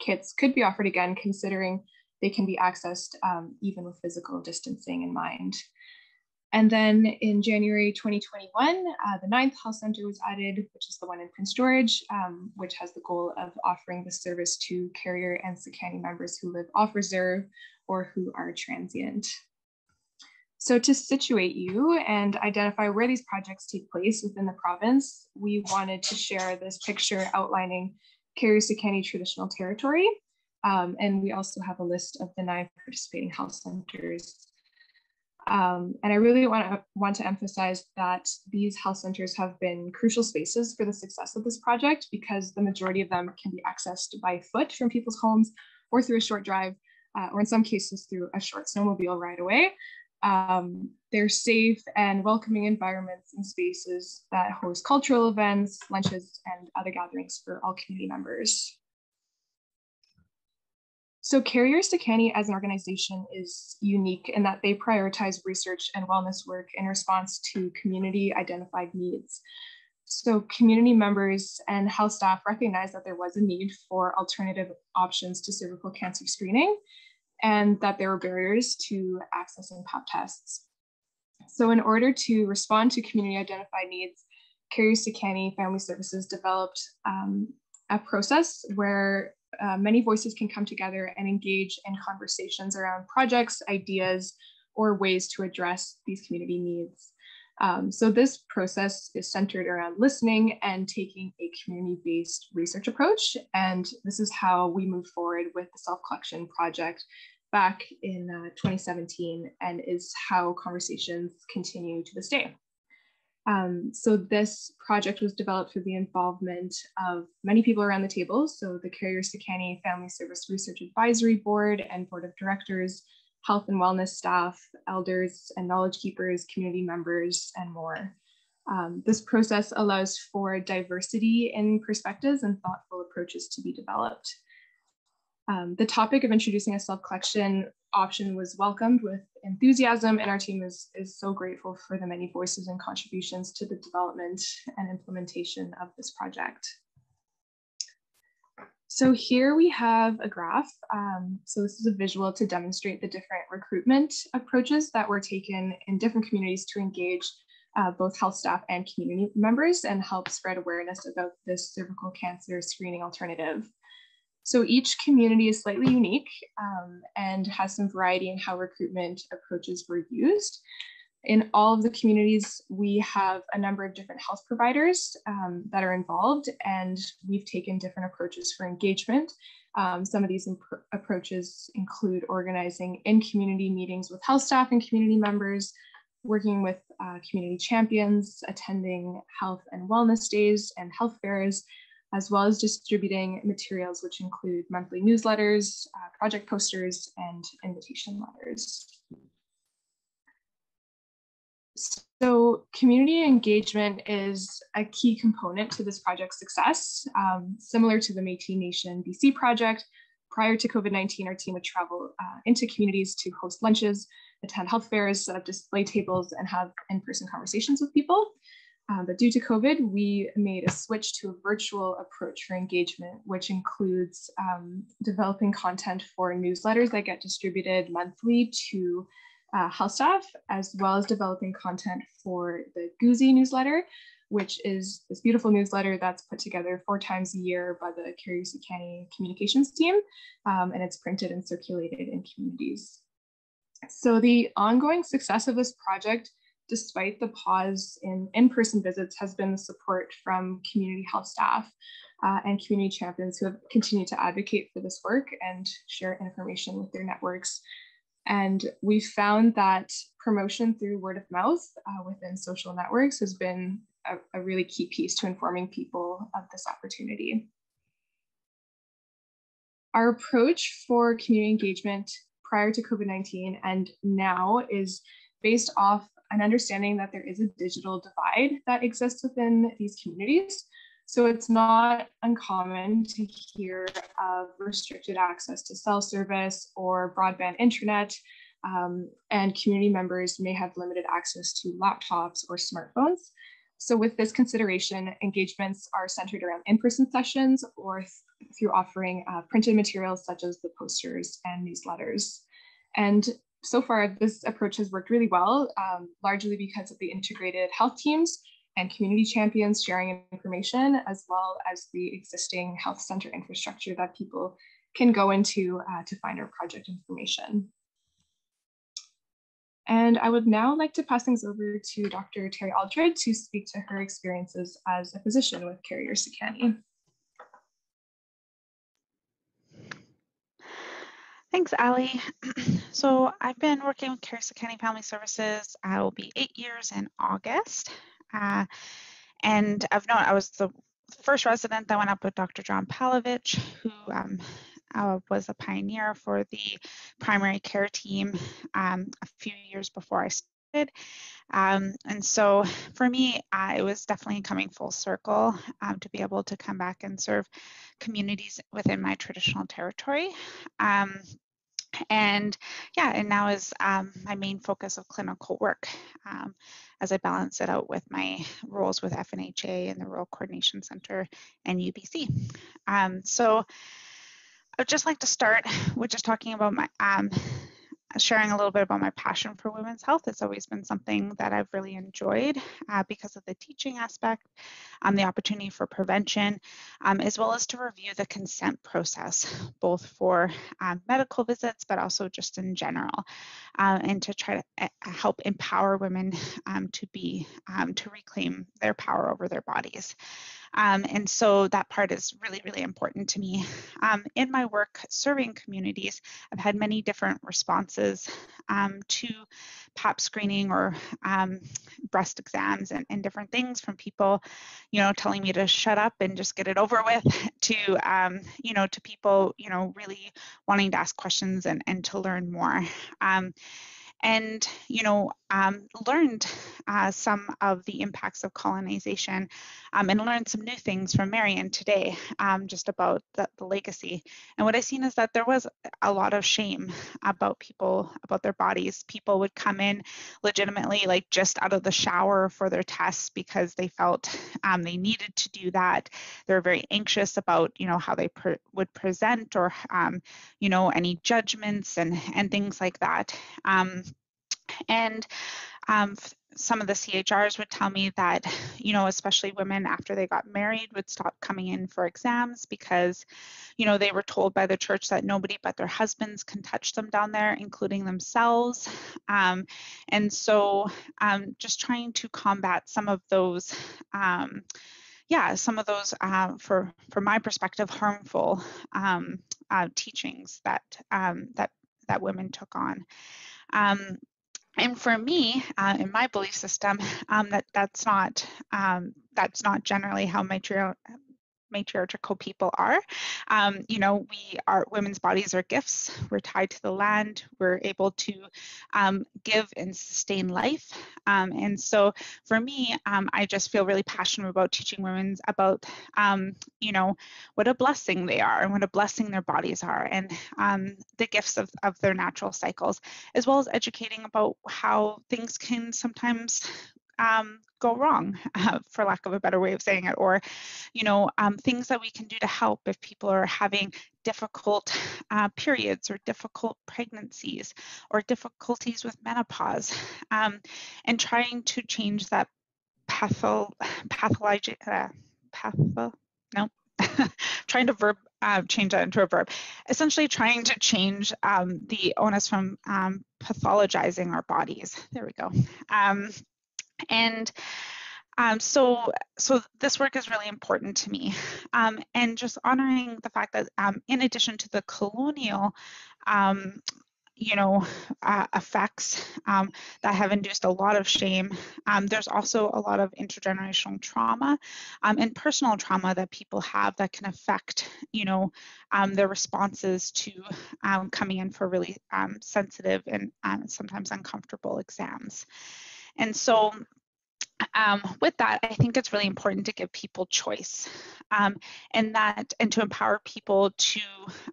kits could be offered again, considering they can be accessed um, even with physical distancing in mind. And then in January 2021, uh, the ninth health center was added, which is the one in Prince George, um, which has the goal of offering the service to carrier and Sekani members who live off reserve or who are transient. So to situate you and identify where these projects take place within the province, we wanted to share this picture outlining Carrier Sekani traditional territory. Um, and we also have a list of the nine participating health centers um, and I really want to, want to emphasize that these health centers have been crucial spaces for the success of this project because the majority of them can be accessed by foot from people's homes or through a short drive, uh, or in some cases through a short snowmobile ride away. Um, they're safe and welcoming environments and spaces that host cultural events, lunches, and other gatherings for all community members. So Carriers to Sekani as an organization is unique in that they prioritize research and wellness work in response to community identified needs. So community members and health staff recognized that there was a need for alternative options to cervical cancer screening and that there were barriers to accessing pap tests. So in order to respond to community identified needs, Carriers to Sekani Family Services developed um, a process where uh, many voices can come together and engage in conversations around projects, ideas, or ways to address these community needs. Um, so this process is centered around listening and taking a community-based research approach. And this is how we move forward with the self-collection project back in uh, 2017 and is how conversations continue to this day. Um, so this project was developed through the involvement of many people around the table. So the Carrier Sekani Family Service Research Advisory Board and Board of Directors, health and wellness staff, elders and knowledge keepers, community members, and more. Um, this process allows for diversity in perspectives and thoughtful approaches to be developed. Um, the topic of introducing a self-collection option was welcomed with enthusiasm and our team is, is so grateful for the many voices and contributions to the development and implementation of this project. So here we have a graph. Um, so this is a visual to demonstrate the different recruitment approaches that were taken in different communities to engage uh, both health staff and community members and help spread awareness about this cervical cancer screening alternative. So each community is slightly unique um, and has some variety in how recruitment approaches were used. In all of the communities, we have a number of different health providers um, that are involved, and we've taken different approaches for engagement. Um, some of these approaches include organizing in community meetings with health staff and community members, working with uh, community champions, attending health and wellness days and health fairs, as well as distributing materials which include monthly newsletters, uh, project posters, and invitation letters. So community engagement is a key component to this project's success. Um, similar to the Métis Nation BC project, prior to COVID-19, our team would travel uh, into communities to host lunches, attend health fairs, set up display tables, and have in-person conversations with people. Um, but due to COVID, we made a switch to a virtual approach for engagement, which includes um, developing content for newsletters that get distributed monthly to uh, health staff, as well as developing content for the Goozy newsletter, which is this beautiful newsletter that's put together four times a year by the Carrier Sekani communications team, um, and it's printed and circulated in communities. So the ongoing success of this project, despite the pause in in-person visits, has been the support from community health staff uh, and community champions who have continued to advocate for this work and share information with their networks. And we found that promotion through word of mouth uh, within social networks has been a, a really key piece to informing people of this opportunity. Our approach for community engagement prior to COVID 19 and now is based off an understanding that there is a digital divide that exists within these communities. So it's not uncommon to hear of restricted access to cell service or broadband internet, um, and community members may have limited access to laptops or smartphones. So with this consideration, engagements are centered around in-person sessions or th through offering uh, printed materials such as the posters and newsletters. And so far, this approach has worked really well, um, largely because of the integrated health teams and community champions sharing information, as well as the existing health center infrastructure that people can go into uh, to find our project information. And I would now like to pass things over to Dr. Terri Aldred to speak to her experiences as a physician with Carrier Sekani. Thanks, Ali. so I've been working with Carrier Sekani Family Services. I will be eight years in August. Uh, and I've known I was the first resident that went up with Dr. John Pawlovich, who um, uh, was a pioneer for the primary care team um, a few years before I. Um, and so for me, uh, it was definitely coming full circle um, to be able to come back and serve communities within my traditional territory. Um, and yeah, and now is um, my main focus of clinical work um, as I balance it out with my roles with FNHA and the Rural Coordination Center and UBC. Um, so I'd just like to start with just talking about my sharing a little bit about my passion for women's health. It's always been something that I've really enjoyed uh, because of the teaching aspect, um, the opportunity for prevention, um, as well as to review the consent process, both for um, medical visits, but also just in general, uh, and to try to uh, help empower women um, to be, um, to reclaim their power over their bodies. Um, and so that part is really, really important to me. Um, in my work serving communities, I've had many different responses um, to pap screening or um, breast exams and, and, different things from people, you know, telling me to shut up and just get it over with to, um, you know, to people, you know, really wanting to ask questions and, and to learn more. And you know um, learned uh, some of the impacts of colonization um, and learned some new things from Marion today um, just about the, the, legacy. And what I've seen is that there was a lot of shame about people, about their bodies. People would come in legitimately like just out of the shower for their tests because they felt um, they needed to do that. They were very anxious about, you know, how they would present or, um, you know, any judgments and, and things like that. Um, and um, some of the CHRs would tell me that, you know, especially women after they got married would stop coming in for exams because, you know, they were told by the church that nobody but their husbands can touch them down there, including themselves. Um, and so um, just trying to combat some of those. Um, yeah, some of those, uh, for from my perspective, harmful um, uh, teachings that um, that that women took on. Um, and for me uh, in my belief system um, that that's not um, that's not generally how matri- matriarchal people are. Um, you know, we are women's bodies are gifts. We're tied to the land. We're able to um, give and sustain life. Um, and so for me, um, I just feel really passionate about teaching women about, um, you know, what a blessing they are and what a blessing their bodies are and um, the gifts of, of their natural cycles, as well as educating about how things can sometimes um, go wrong, uh, for lack of a better way of saying it, or, you know, um, things that we can do to help if people are having difficult uh, periods or difficult pregnancies or difficulties with menopause, um, and trying to change that patho pathologic uh, patho no trying to verb uh, change that into a verb. Essentially trying to change um, the onus from um, pathologizing our bodies. There we go. Um, and um, so, so this work is really important to me, um, and just honoring the fact that, um, in addition to the colonial, um, you know, uh, effects um, that have induced a lot of shame, um, there's also a lot of intergenerational trauma and personal trauma that people have that can affect, you know, their responses to coming in for really sensitive and sometimes uncomfortable exams. And so um, with that, I think it's really important to give people choice, um, and that and to empower people to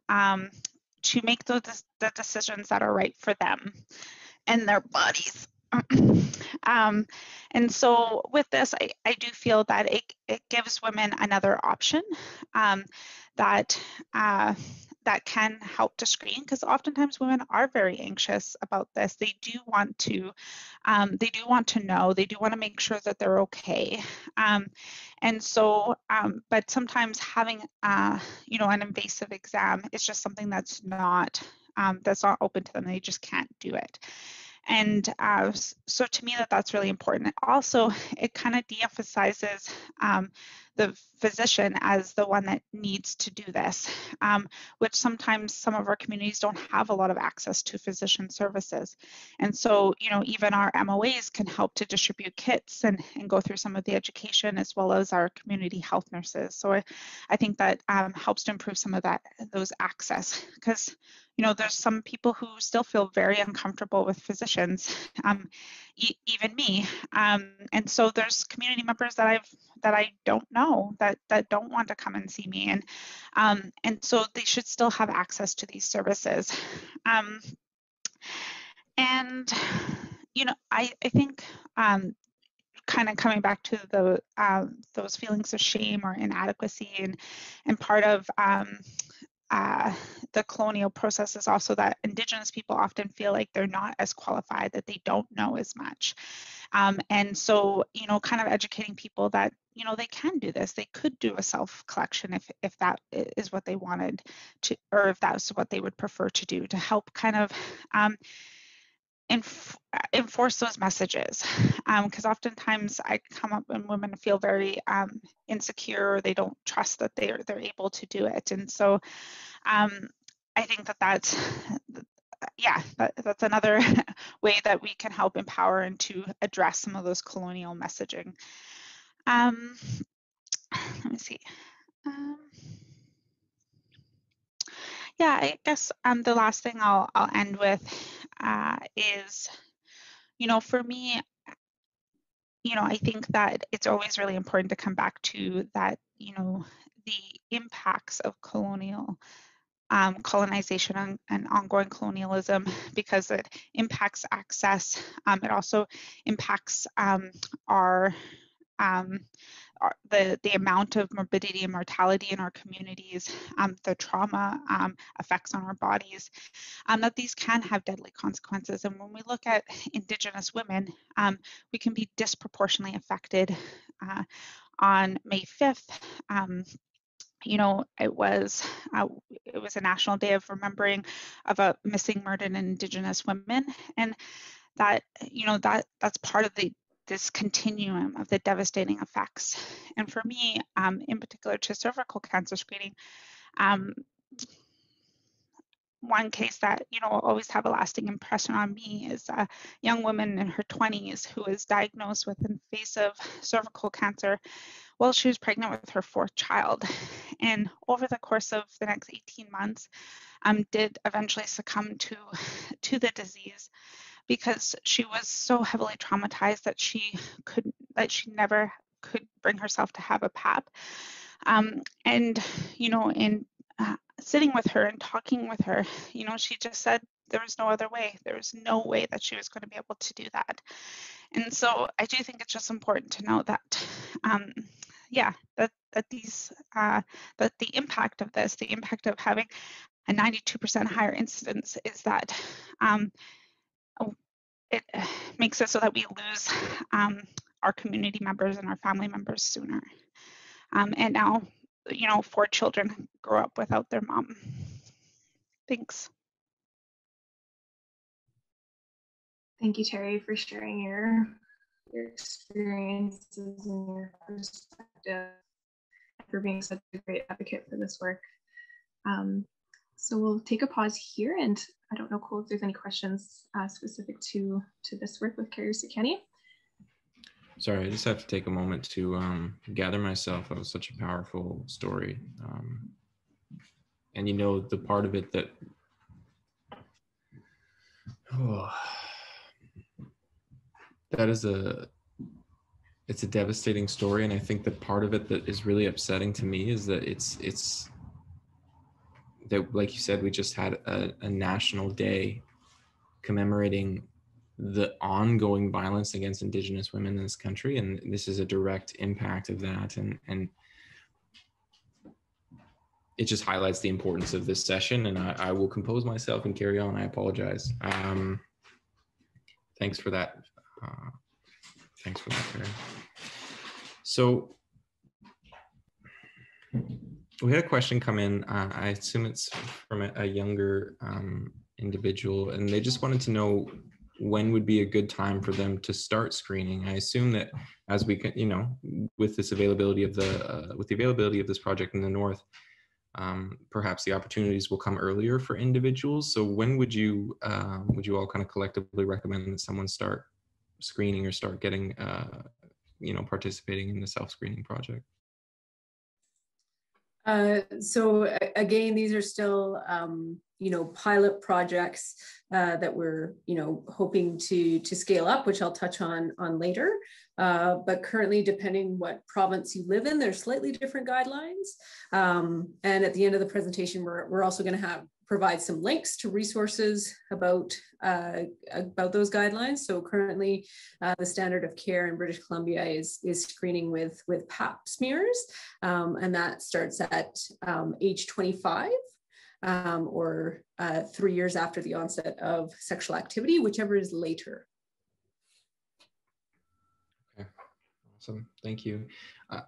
um, to make those the decisions that are right for them and their bodies. um, and so with this, I, I do feel that it, it gives women another option um, that uh, that can help to screen because oftentimes women are very anxious about this. They do want to, um, they do want to know, they do want to make sure that they're okay. Um, and so, um, but sometimes having, uh, you know, an invasive exam is just something that's not, um, that's not open to them. They just can't do it. And uh, so to me, that that's really important. Also, it kind of de-emphasizes um, the physician as the one that needs to do this, um, which sometimes some of our communities don't have a lot of access to physician services. And so, you know, even our MOAs can help to distribute kits and, and go through some of the education as well as our community health nurses. So I, I think that um, helps to improve some of that, those access because, you know, there's some people who still feel very uncomfortable with physicians, um, e even me. Um, and so there's community members that I've that I don't know that that don't want to come and see me, and um, and so they should still have access to these services. Um, and you know, I I think um, kind of coming back to the um, those feelings of shame or inadequacy and and part of um, uh, the colonial process is also that Indigenous people often feel like they're not as qualified, that they don't know as much. Um, and so, you know, kind of educating people that, you know, they can do this. They could do a self collection if, if that is what they wanted to, or if that's what they would prefer to do to help kind of um, enf- enforce those messages. Because um, oftentimes I come up and women feel very um, insecure or they don't trust that they're, they're able to do it. And so um, I think that that's yeah, that, that's another way that we can help empower and to address some of those colonial messaging. Um, let me see. Yeah, I guess um, the last thing I'll, I'll end with uh, is, you know, for me, you know, I think that it's always really important to come back to that, you know, the impacts of colonial um, colonization and, and, ongoing colonialism because it impacts access. Um, it also impacts um, our, um, our, the the amount of morbidity and mortality in our communities, um, the trauma um, effects on our bodies. that these can have deadly consequences. And when we look at Indigenous women, we can be disproportionately affected. Uh, on May 5th, you know, it was uh, it was a national day of remembering of a missing, murdered Indigenous women, and that you know that that's part of the this continuum of the devastating effects. And for me, um, in particular, to cervical cancer screening. Um, one case that you know will always have a lasting impression on me is a young woman in her 20s who was diagnosed with invasive cervical cancer while she was pregnant with her fourth child. And over the course of the next 18 months, um, did eventually succumb to, to the disease because she was so heavily traumatized that she could that she never could bring herself to have a pap. Um, and you know, in uh, sitting with her and talking with her, you know, she just said there was no other way. There was no way that she was going to be able to do that. And so I do think it's just important to know that, um, yeah, that that these uh, that the impact of this, the impact of having a 92% higher incidence, is that um, it makes it so that we lose um, our community members and our family members sooner. Um, and now, you know, four children grow up without their mom. Thanks. Thank you, Terri, for sharing your your experiences and your perspective, for being such a great advocate for this work. Um, so we'll take a pause here, and I don't know, Cole, if there's any questions uh, specific to to this work with Carrier Sekani. Sorry, I just have to take a moment to um, gather myself. That was such a powerful story. Um, and you know, the part of it that, oh, that is a, it's a devastating story. And I think that part of it that is really upsetting to me is that it's, it's, that like you said, we just had a, a national day commemorating the ongoing violence against indigenous women in this country. And this is a direct impact of that. And and it just highlights the importance of this session. And i, I will compose myself and carry on. I apologize. Um, thanks for that uh, thanks for that Karen. so we had a question come in uh, i assume it's from a, a younger um, individual and they just wanted to know when would be a good time for them to start screening. I assume that as we can you know with this availability of the uh, with the availability of this project in the north um, perhaps the opportunities will come earlier for individuals. So when would you um, would you all kind of collectively recommend that someone start screening or start getting uh, you know participating in the self-screening project uh, so again, these are still, um, you know, pilot projects uh, that we're, you know, hoping to to scale up, which I'll touch on on later. Uh, but currently, depending what province you live in, there's slightly different guidelines. Um, and at the end of the presentation, we're, we're also going to have provide some links to resources about, uh, about those guidelines. So currently uh, the standard of care in British Columbia is, is screening with, with pap smears, um, and that starts at um, age 25 um, or uh, three years after the onset of sexual activity, whichever is later. Awesome, thank you.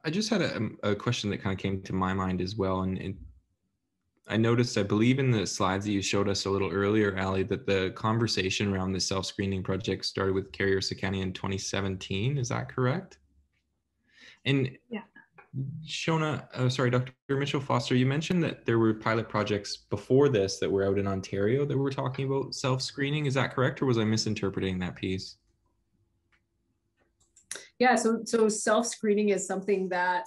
I just had a, a, question that kind of came to my mind as well, and, and I noticed, I believe in the slides that you showed us a little earlier, Ali, that the conversation around the self-screening project started with Carrier Sekani in 2017. Is that correct? And yeah. Shona, uh, sorry, Dr. Mitchell Foster, you mentioned that there were pilot projects before this that were out in Ontario that were talking about self-screening. Is that correct, or was I misinterpreting that piece? Yeah, so so self-screening is something that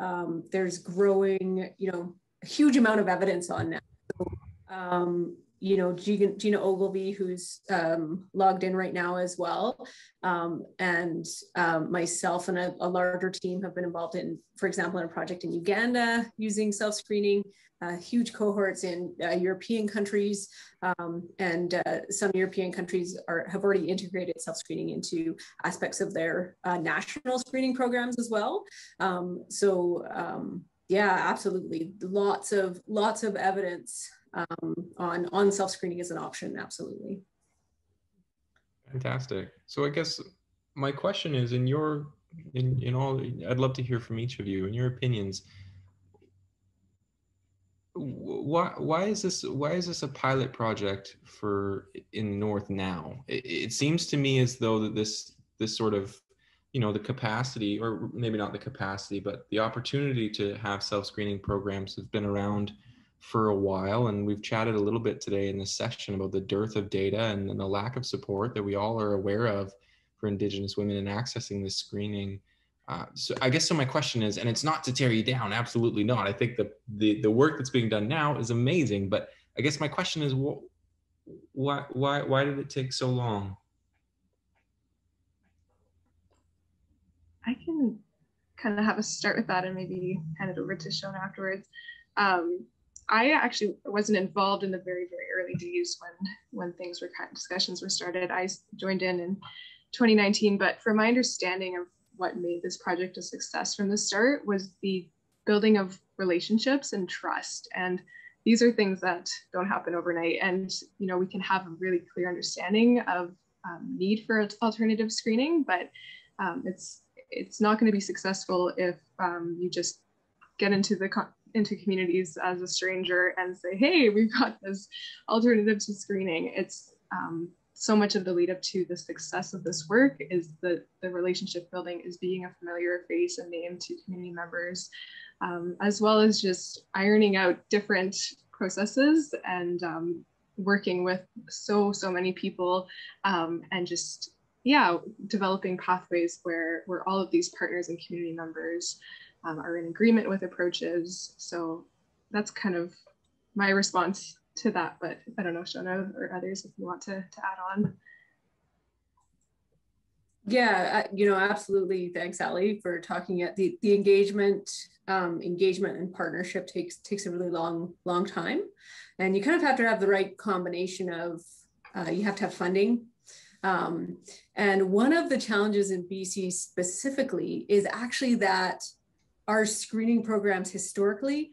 um, there's growing, you know, huge amount of evidence on now. So, um, you know, Gina, Ogilvy, who's um, logged in right now as well, um, and um, myself and a, a, larger team have been involved in, for example, in a project in Uganda using self-screening, uh, huge cohorts in uh, European countries, um, and uh, some European countries are, have already integrated self-screening into aspects of their uh, national screening programs as well. Um, so um, yeah, absolutely. Lots of lots of evidence um, on on self screening as an option. Absolutely. Fantastic. So I guess my question is, in your in in all, I'd love to hear from each of you in your opinions. Why why is this why is this a pilot project for in North now? It, it seems to me as though that this this sort of you know the capacity or maybe not the capacity but the opportunity to have self-screening programs has been around for a while and we've chatted a little bit today in this session about the dearth of data and, and the lack of support that we all are aware of for indigenous women in accessing this screening uh, so I guess so. My question is, and it's not to tear you down, absolutely not. I think the the the work that's being done now is amazing, but I guess my question is, wh- why why why did it take so long? I can kind of have a start with that and maybe hand it over to Shona afterwards. Um, I actually wasn't involved in the very, very early days when when things were kind of discussions were started. I joined in in 2019, but from my understanding of what made this project a success from the start was the building of relationships and trust. And these are things that don't happen overnight. And, you know, we can have a really clear understanding of um, need for alternative screening, but um, it's it's not going to be successful if um, you just get into the into communities as a stranger and say, "Hey, we've got this alternative to screening." It's um, so much of the lead up to the success of this work is the the relationship building is being a familiar face and name to community members, um, as well as just ironing out different processes and um, working with so so many people um, and just yeah developing pathways where where all of these partners and community members um, are in agreement with approaches. So that's kind of my response to that but i don't know shona or others if you want to, to add on. Yeah you know absolutely. Thanks ali for talking. At the the engagement um, engagement and partnership takes takes a really long long time. And you kind of have to have the right combination of uh, you have to have funding um, and one of the challenges in bc specifically is actually that our screening programs historically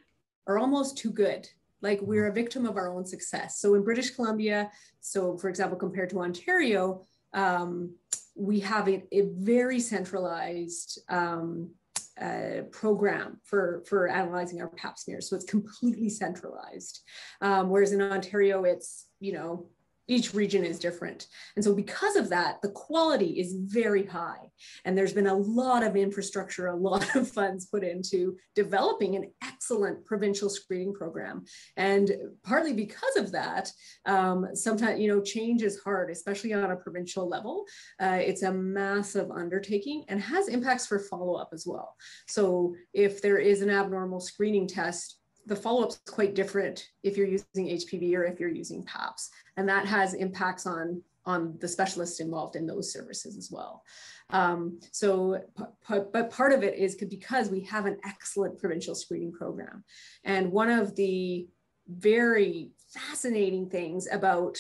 are almost too good like we're a victim of our own success so in british columbia so for example compared to ontario um, we have a, a very centralized um, uh, program for, for analyzing our pap smears. So it's completely centralized. Um, whereas in Ontario, it's, you know, each region is different. And so because of that, the quality is very high. And there's been a lot of infrastructure, a lot of funds put into developing an excellent provincial screening program. And partly because of that, um, sometimes, you know, change is hard, especially on a provincial level. Uh, it's a massive undertaking and has impacts for follow-up as well. So if there is an abnormal screening test, the follow-up is quite different if you're using HPV or if you're using PAPS. And that has impacts on, on the specialists involved in those services as well. Um, so, but part of it is because we have an excellent provincial screening program. And one of the very fascinating things about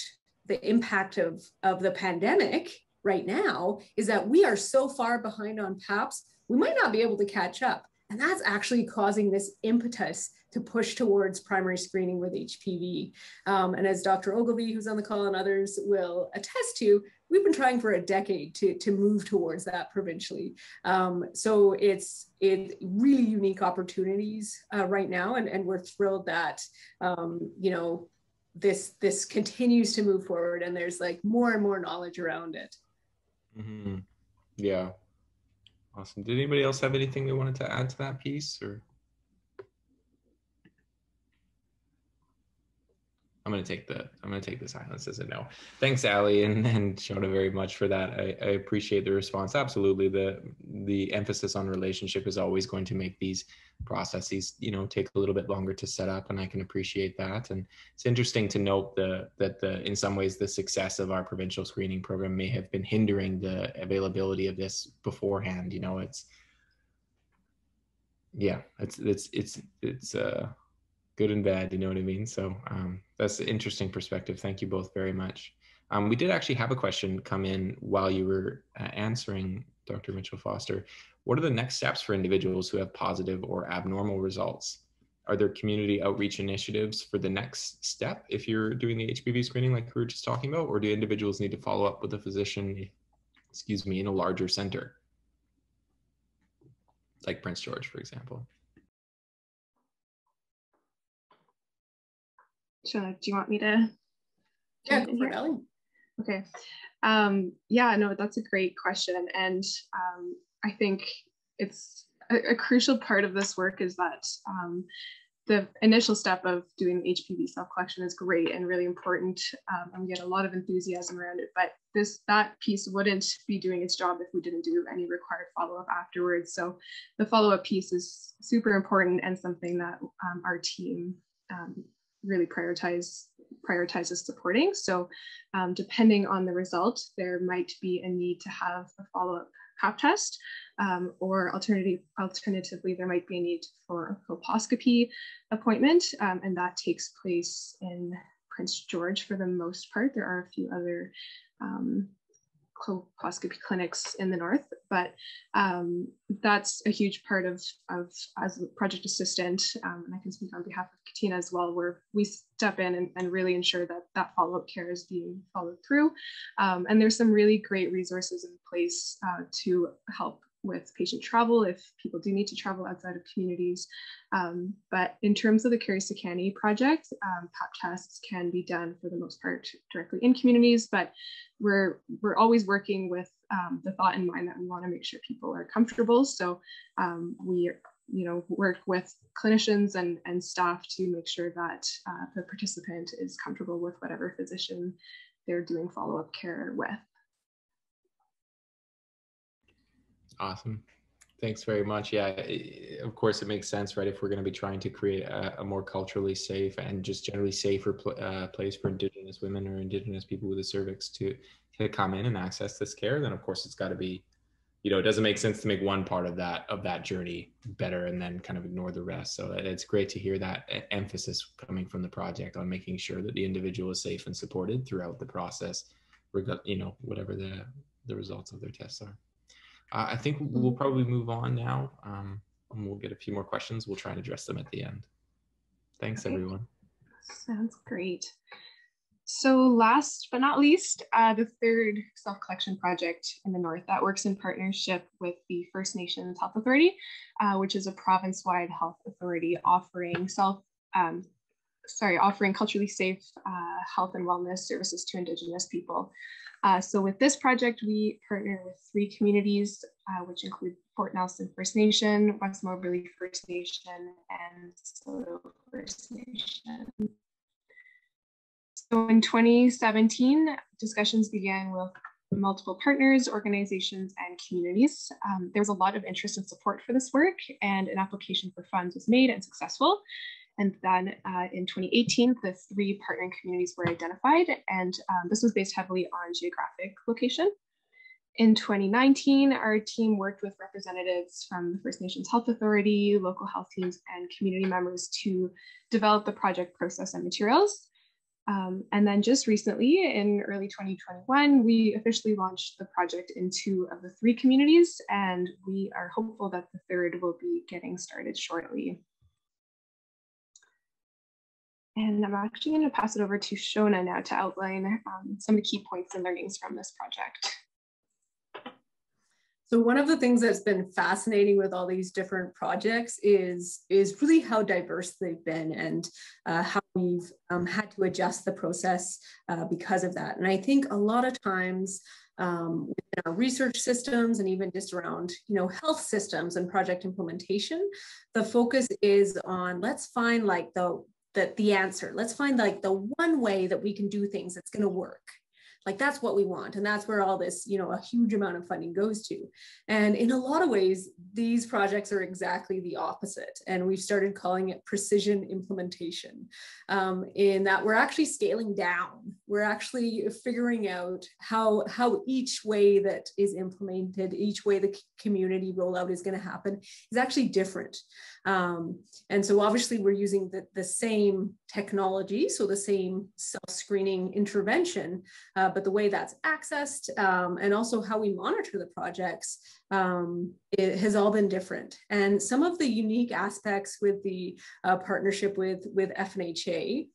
the impact of, of the pandemic right now is that we are so far behind on PAPS, we might not be able to catch up. And that's actually causing this impetus to push towards primary screening with HPV. Um, and as Dr. Ogilvie, who's on the call, and others will attest to, we've been trying for a decade to, to move towards that provincially. Um, so it's it really unique opportunities uh, right now, and, and we're thrilled that um, you know this this continues to move forward, and there's like more and more knowledge around it. Mm-hmm. Yeah, awesome. Did anybody else have anything they wanted to add to that piece, or? I'm gonna take the I'm gonna take the silence as a no. Thanks, Ali and, and Shona very much for that. I, I appreciate the response. Absolutely, the the emphasis on relationship is always going to make these processes, you know, take a little bit longer to set up, and I can appreciate that. And it's interesting to note the that the in some ways the success of our provincial screening program may have been hindering the availability of this beforehand. You know, it's yeah, it's it's it's it's uh good and bad. You know what I mean? So um, that's an interesting perspective. Thank you both very much. Um, we did actually have a question come in while you were uh, answering, Dr. Mitchell Foster. What are the next steps for individuals who have positive or abnormal results? Are there community outreach initiatives for the next step if you're doing the HPV screening like we were just talking about, or do individuals need to follow up with a physician, excuse me, in a larger center? Like Prince George, for example. Shona, do you want me to? Yeah, go for Ellie. Okay. Um, yeah, no, that's a great question. And um, I think it's a, a, crucial part of this work is that um, the initial step of doing HPV self collection is great and really important. Um, and we get a lot of enthusiasm around it. But this that piece wouldn't be doing its job if we didn't do any required follow up afterwards. So the follow up piece is super important and something that um, our team um, really prioritize prioritizes supporting. So um, depending on the result, there might be a need to have a follow-up pap test um, or alternative, alternatively, there might be a need for a colposcopy appointment um, and that takes place in Prince George for the most part. There are a few other um, colposcopy clinics in the north, but um, that's a huge part of, of as a project assistant, um, and I can speak on behalf of Katina as well, where we step in and, and really ensure that that follow-up care is being followed through. Um, and there's some really great resources in place uh, to help with patient travel if people do need to travel outside of communities. Um, but in terms of the Sekani project, um, PAP tests can be done for the most part directly in communities, but we're, we're always working with um, the thought in mind that we wanna make sure people are comfortable. So um, we you know, work with clinicians and, and staff to make sure that uh, the participant is comfortable with whatever physician they're doing follow-up care with. Awesome. Thanks very much. Yeah, of course, it makes sense, right? If we're going to be trying to create a, a more culturally safe and just generally safer pl- uh, place for Indigenous women or Indigenous people with a cervix to to come in and access this care, then of course it's got to be, you know, it doesn't make sense to make one part of that of that journey better and then kind of ignore the rest. So it's great to hear that emphasis coming from the project on making sure that the individual is safe and supported throughout the process, you know, whatever the the results of their tests are. Uh, I think we'll probably move on now. Um, and we'll get a few more questions. We'll try and address them at the end. Thanks, okay. everyone. Sounds great. So last but not least, uh, the third self-collection project in the North that works in partnership with the First Nations Health Authority, uh, which is a province-wide health authority offering self, um, sorry, offering culturally safe uh, health and wellness services to Indigenous people. Uh, so with this project, we partner with three communities, uh, which include Fort Nelson First Nation, West Moberly First Nation, and Saulteaux First Nation. So in 2017, discussions began with multiple partners, organizations, and communities. Um, there was a lot of interest and support for this work, and an application for funds was made and successful. And then uh, in 2018, the three partnering communities were identified, and um, this was based heavily on geographic location. In 2019, our team worked with representatives from the First Nations Health Authority, local health teams, and community members to develop the project process and materials. Um, and then just recently, in early 2021, we officially launched the project in two of the three communities, and we are hopeful that the third will be getting started shortly. And I'm actually going to pass it over to Shona now to outline um, some of the key points and learnings from this project. So one of the things that's been fascinating with all these different projects is, is really how diverse they've been and uh, how we've um, had to adjust the process uh, because of that. And I think a lot of times um, within our research systems and even just around you know health systems and project implementation the focus is on let's find like the the, the answer. Let's find like the one way that we can do things that's going to work like that's what we want and that's where all this you know a huge amount of funding goes to. And in a lot of ways these projects are exactly the opposite and we've started calling it precision implementation. Um, in that we're actually scaling down. We're actually figuring out how how each way that is implemented each way the community rollout is going to happen is actually different. Um, and so obviously we're using the, the same technology so the same self-screening intervention uh, but the way that's accessed um, and also how we monitor the projects um, it has all been different. And some of the unique aspects with the uh, partnership with, with FNHA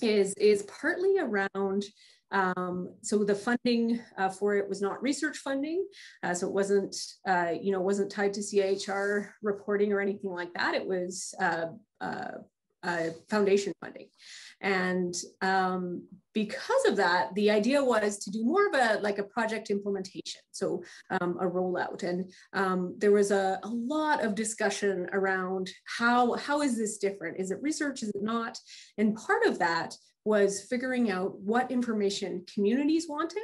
is, is partly around um, so the funding uh, for it was not research funding, uh, so it wasn't, uh, you know, wasn't tied to CIHR reporting or anything like that. It was uh, uh, uh, foundation funding. And um, because of that, the idea was to do more of a like a project implementation, so um, a rollout. And um, there was a, a, lot of discussion around how how is this different? Is it research? Is it not? And part of that was figuring out what information communities wanted,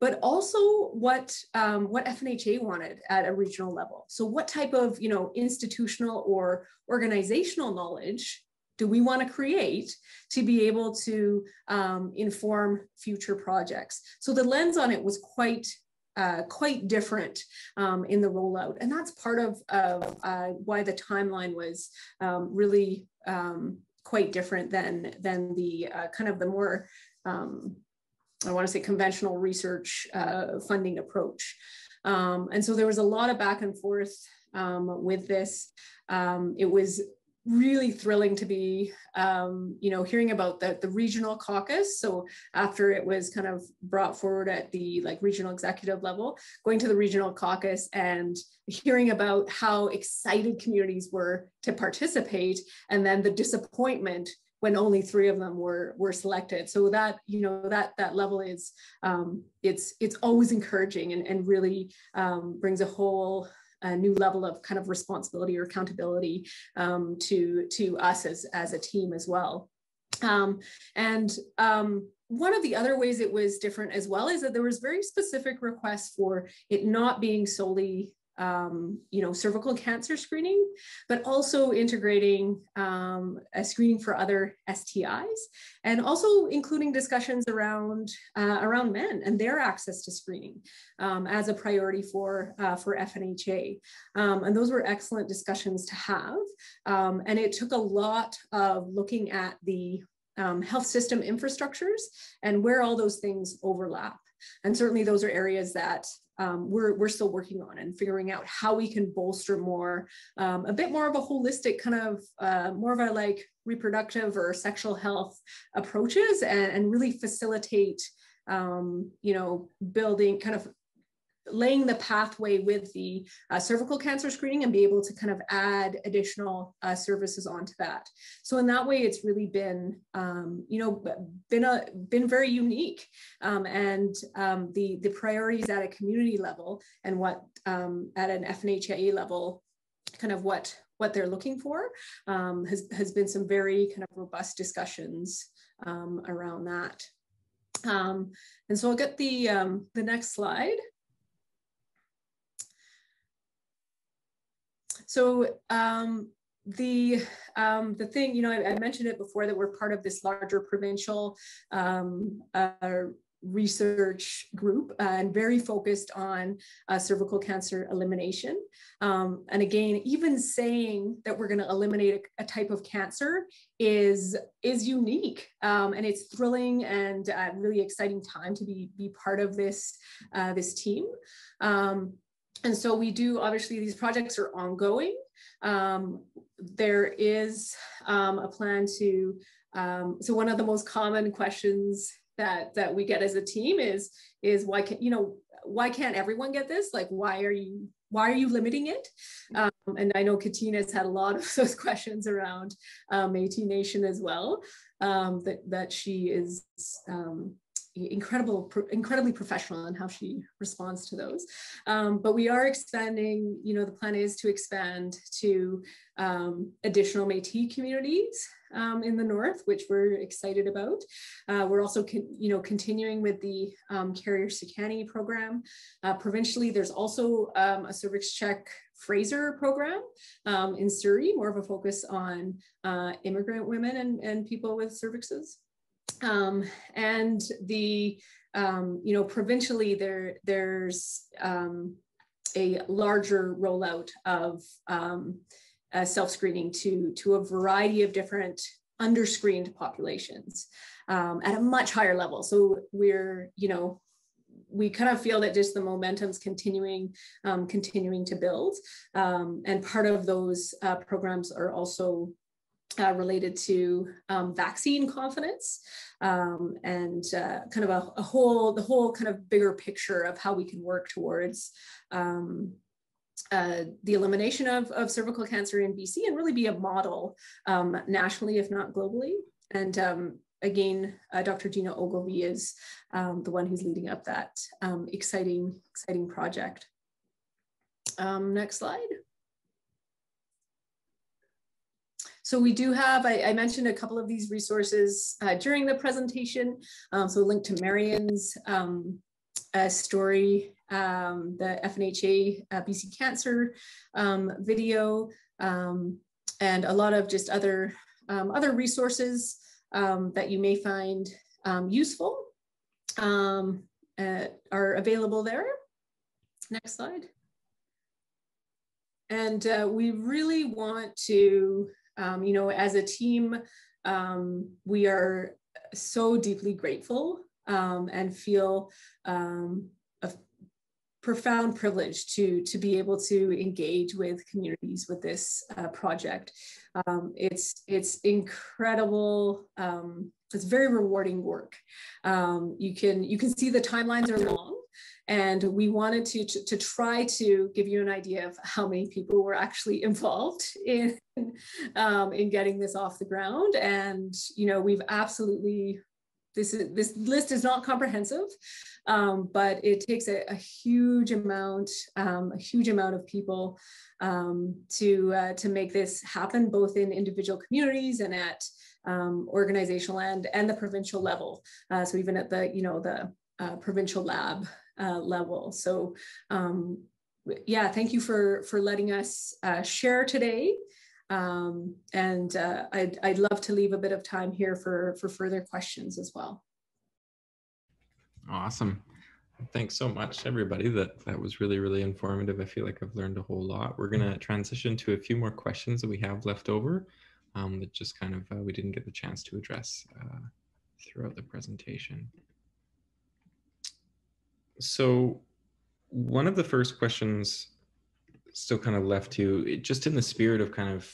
but also what um, what FNHA wanted at a regional level. So what type of you know institutional or organizational knowledge do we want to create to be able to um, inform future projects? So the lens on it was quite uh, quite different um, in the rollout. And that's part of, of uh, why the timeline was um, really um, quite different than, than the uh, kind of the more um, I want to say conventional research uh, funding approach. Um, and so there was a lot of back and forth um, with this. It was really thrilling to be, um, you know, hearing about the, the regional caucus. So after it was kind of brought forward at the like regional executive level, going to the regional caucus and hearing about how excited communities were to participate and then the disappointment when only three of them were were selected so that you know that that level is um, it's it's always encouraging and, and really um, brings a whole a new level of kind of responsibility or accountability um, to to us as as a team as well. Um, and um, one of the other ways it was different as well is that there was very specific requests for it not being solely um, you know, cervical cancer screening, but also integrating um, a screening for other STIs, and also including discussions around uh, around men and their access to screening um, as a priority for uh, for FNHA. Um, and those were excellent discussions to have. Um, and it took a lot of looking at the um, health system infrastructures and where all those things overlap. And certainly those are areas that um, we're, we're still working on and figuring out how we can bolster more, um, a bit more of a holistic kind of, uh, more of a like reproductive or sexual health approaches and, and really facilitate, um, you know, building kind of laying the pathway with the uh, cervical cancer screening and be able to kind of add additional uh, services onto that. So in that way, it's really been, um, you know, been a been very unique, um, and um, the the priorities at a community level and what um, at an FNHA level, kind of what what they're looking for um, has has been some very kind of robust discussions um, around that. and so I'll get the the next slide. So um, the um, the thing, you know, I, I, mentioned it before that we're part of this larger provincial um, uh, research group uh, and very focused on uh, cervical cancer elimination. Um, and again, even saying that we're going to eliminate a, a, type of cancer is is unique, um, and it's thrilling and uh, really exciting time to be be part of this uh, this team. Um, and so we do, obviously, these projects are ongoing. Um, there is um, a plan to, um, so one of the most common questions that, that we get as a team is, is why can't you know, why can't everyone get this? Like, why are you, why are you limiting it? Um, and I know Katina's had a lot of those questions around um, Métis Nation as well, um, that, that she is, incredible, incredibly professional in how she responds to those. Um, but we are expanding, you know, the plan is to expand to um, additional Métis communities um, in the north, which we're excited about. Uh, we're also, you know, continuing with the um, Carrier Sekani program. Uh, provincially, there's also um, a cervix check Fraser program um, in Surrey, more of a focus on uh, immigrant women and, and people with cervixes. Um, and the, um, you know, provincially there, there's um, a larger rollout of um, uh, self-screening to, to a variety of different underscreened populations um, at a much higher level. So we're, you know, we kind of feel that just the momentum's continuing um, continuing to build and part of those uh, programs are also uh, related to um, vaccine confidence um, and uh, kind of a, a, whole, the whole kind of bigger picture of how we can work towards um, uh, the elimination of, of cervical cancer in BC and really be a model um, nationally, if not globally. And um, again, uh, Dr. Gina Ogilvie is um, the one who's leading up that exciting, exciting project. next slide. So we do have, I, I mentioned a couple of these resources uh, during the presentation. Um, so a link to Marion's um, uh, story, um, the FNHA uh, BC Cancer um, video, um, and a lot of just other, um, other resources that you may find useful uh, are available there. Next slide. And uh, we really want to um, you know, as a team, um, we are so deeply grateful um, and feel um, a profound privilege to, to be able to engage with communities with this uh, project. Um, it's, it's incredible. Um, it's very rewarding work. You, can, you can see the timelines are long and we wanted to, to, to, try to give you an idea of how many people were actually involved in, um, in getting this off the ground. And, you know, we've absolutely, this, is, this list is not comprehensive, um, but it takes a, a huge amount, um, a huge amount of people um, to, uh, to make this happen, both in individual communities and at um, organizational and, and the provincial level. Uh, so even at the, you know, the uh, provincial lab uh, level. So um, yeah, thank you for, for letting us uh, share today. Um, and uh, I'd, I'd love to leave a bit of time here for, for further questions as well. Awesome. Thanks so much, everybody. That that was really, really informative. I feel like I've learned a whole lot. We're going to transition to a few more questions that we have left over um, that just kind of uh, we didn't get the chance to address uh, throughout the presentation so one of the first questions still kind of left to just in the spirit of kind of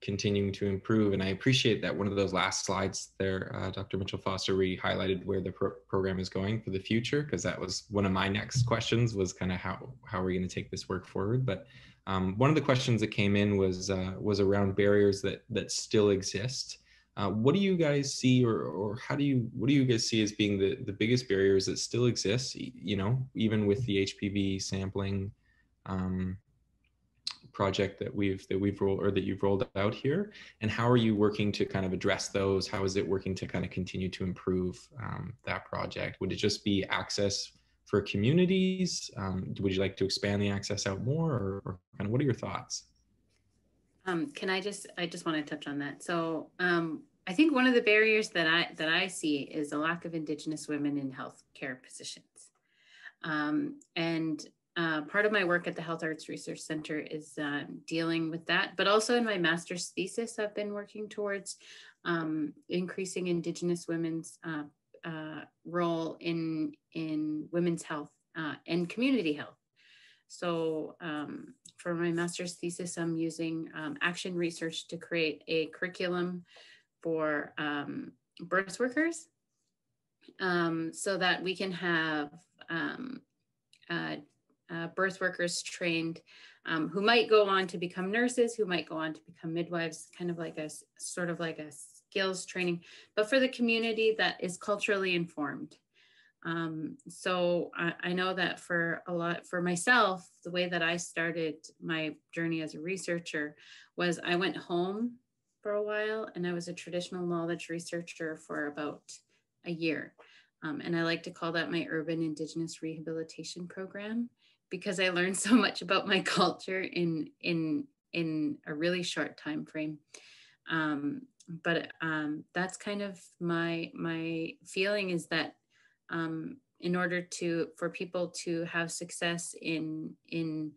continuing to improve and i appreciate that one of those last slides there uh, dr mitchell foster we highlighted where the pro program is going for the future because that was one of my next questions was kind of how how are we going to take this work forward. But um, one of the questions that came in was uh, was around barriers that that still exist uh, what do you guys see, or or how do you what do you guys see as being the the biggest barriers that still exist? You know, even with the HPV sampling um, project that we've that we've rolled or that you've rolled out here, and how are you working to kind of address those? How is it working to kind of continue to improve um, that project? Would it just be access for communities? Um, would you like to expand the access out more, or, or kind of what are your thoughts? Um, can I just, I just want to touch on that. So um, I think one of the barriers that I, that I see is a lack of Indigenous women in healthcare positions. Um, and uh, part of my work at the Health Arts Research Center is uh, dealing with that, but also in my master's thesis, I've been working towards um, increasing Indigenous women's uh, uh, role in, in women's health uh, and community health. So um, for my master's thesis, I'm using um, action research to create a curriculum for um, birth workers um, so that we can have um, uh, uh, birth workers trained um, who might go on to become nurses, who might go on to become midwives, kind of like a sort of like a skills training, but for the community that is culturally informed. Um, so I, I, know that for a lot, for myself, the way that I started my journey as a researcher was I went home for a while and I was a traditional knowledge researcher for about a year. Um, and I like to call that my urban indigenous rehabilitation program because I learned so much about my culture in, in, in a really short time frame. Um, but um, that's kind of my, my feeling is that um, in order to for people to have success in in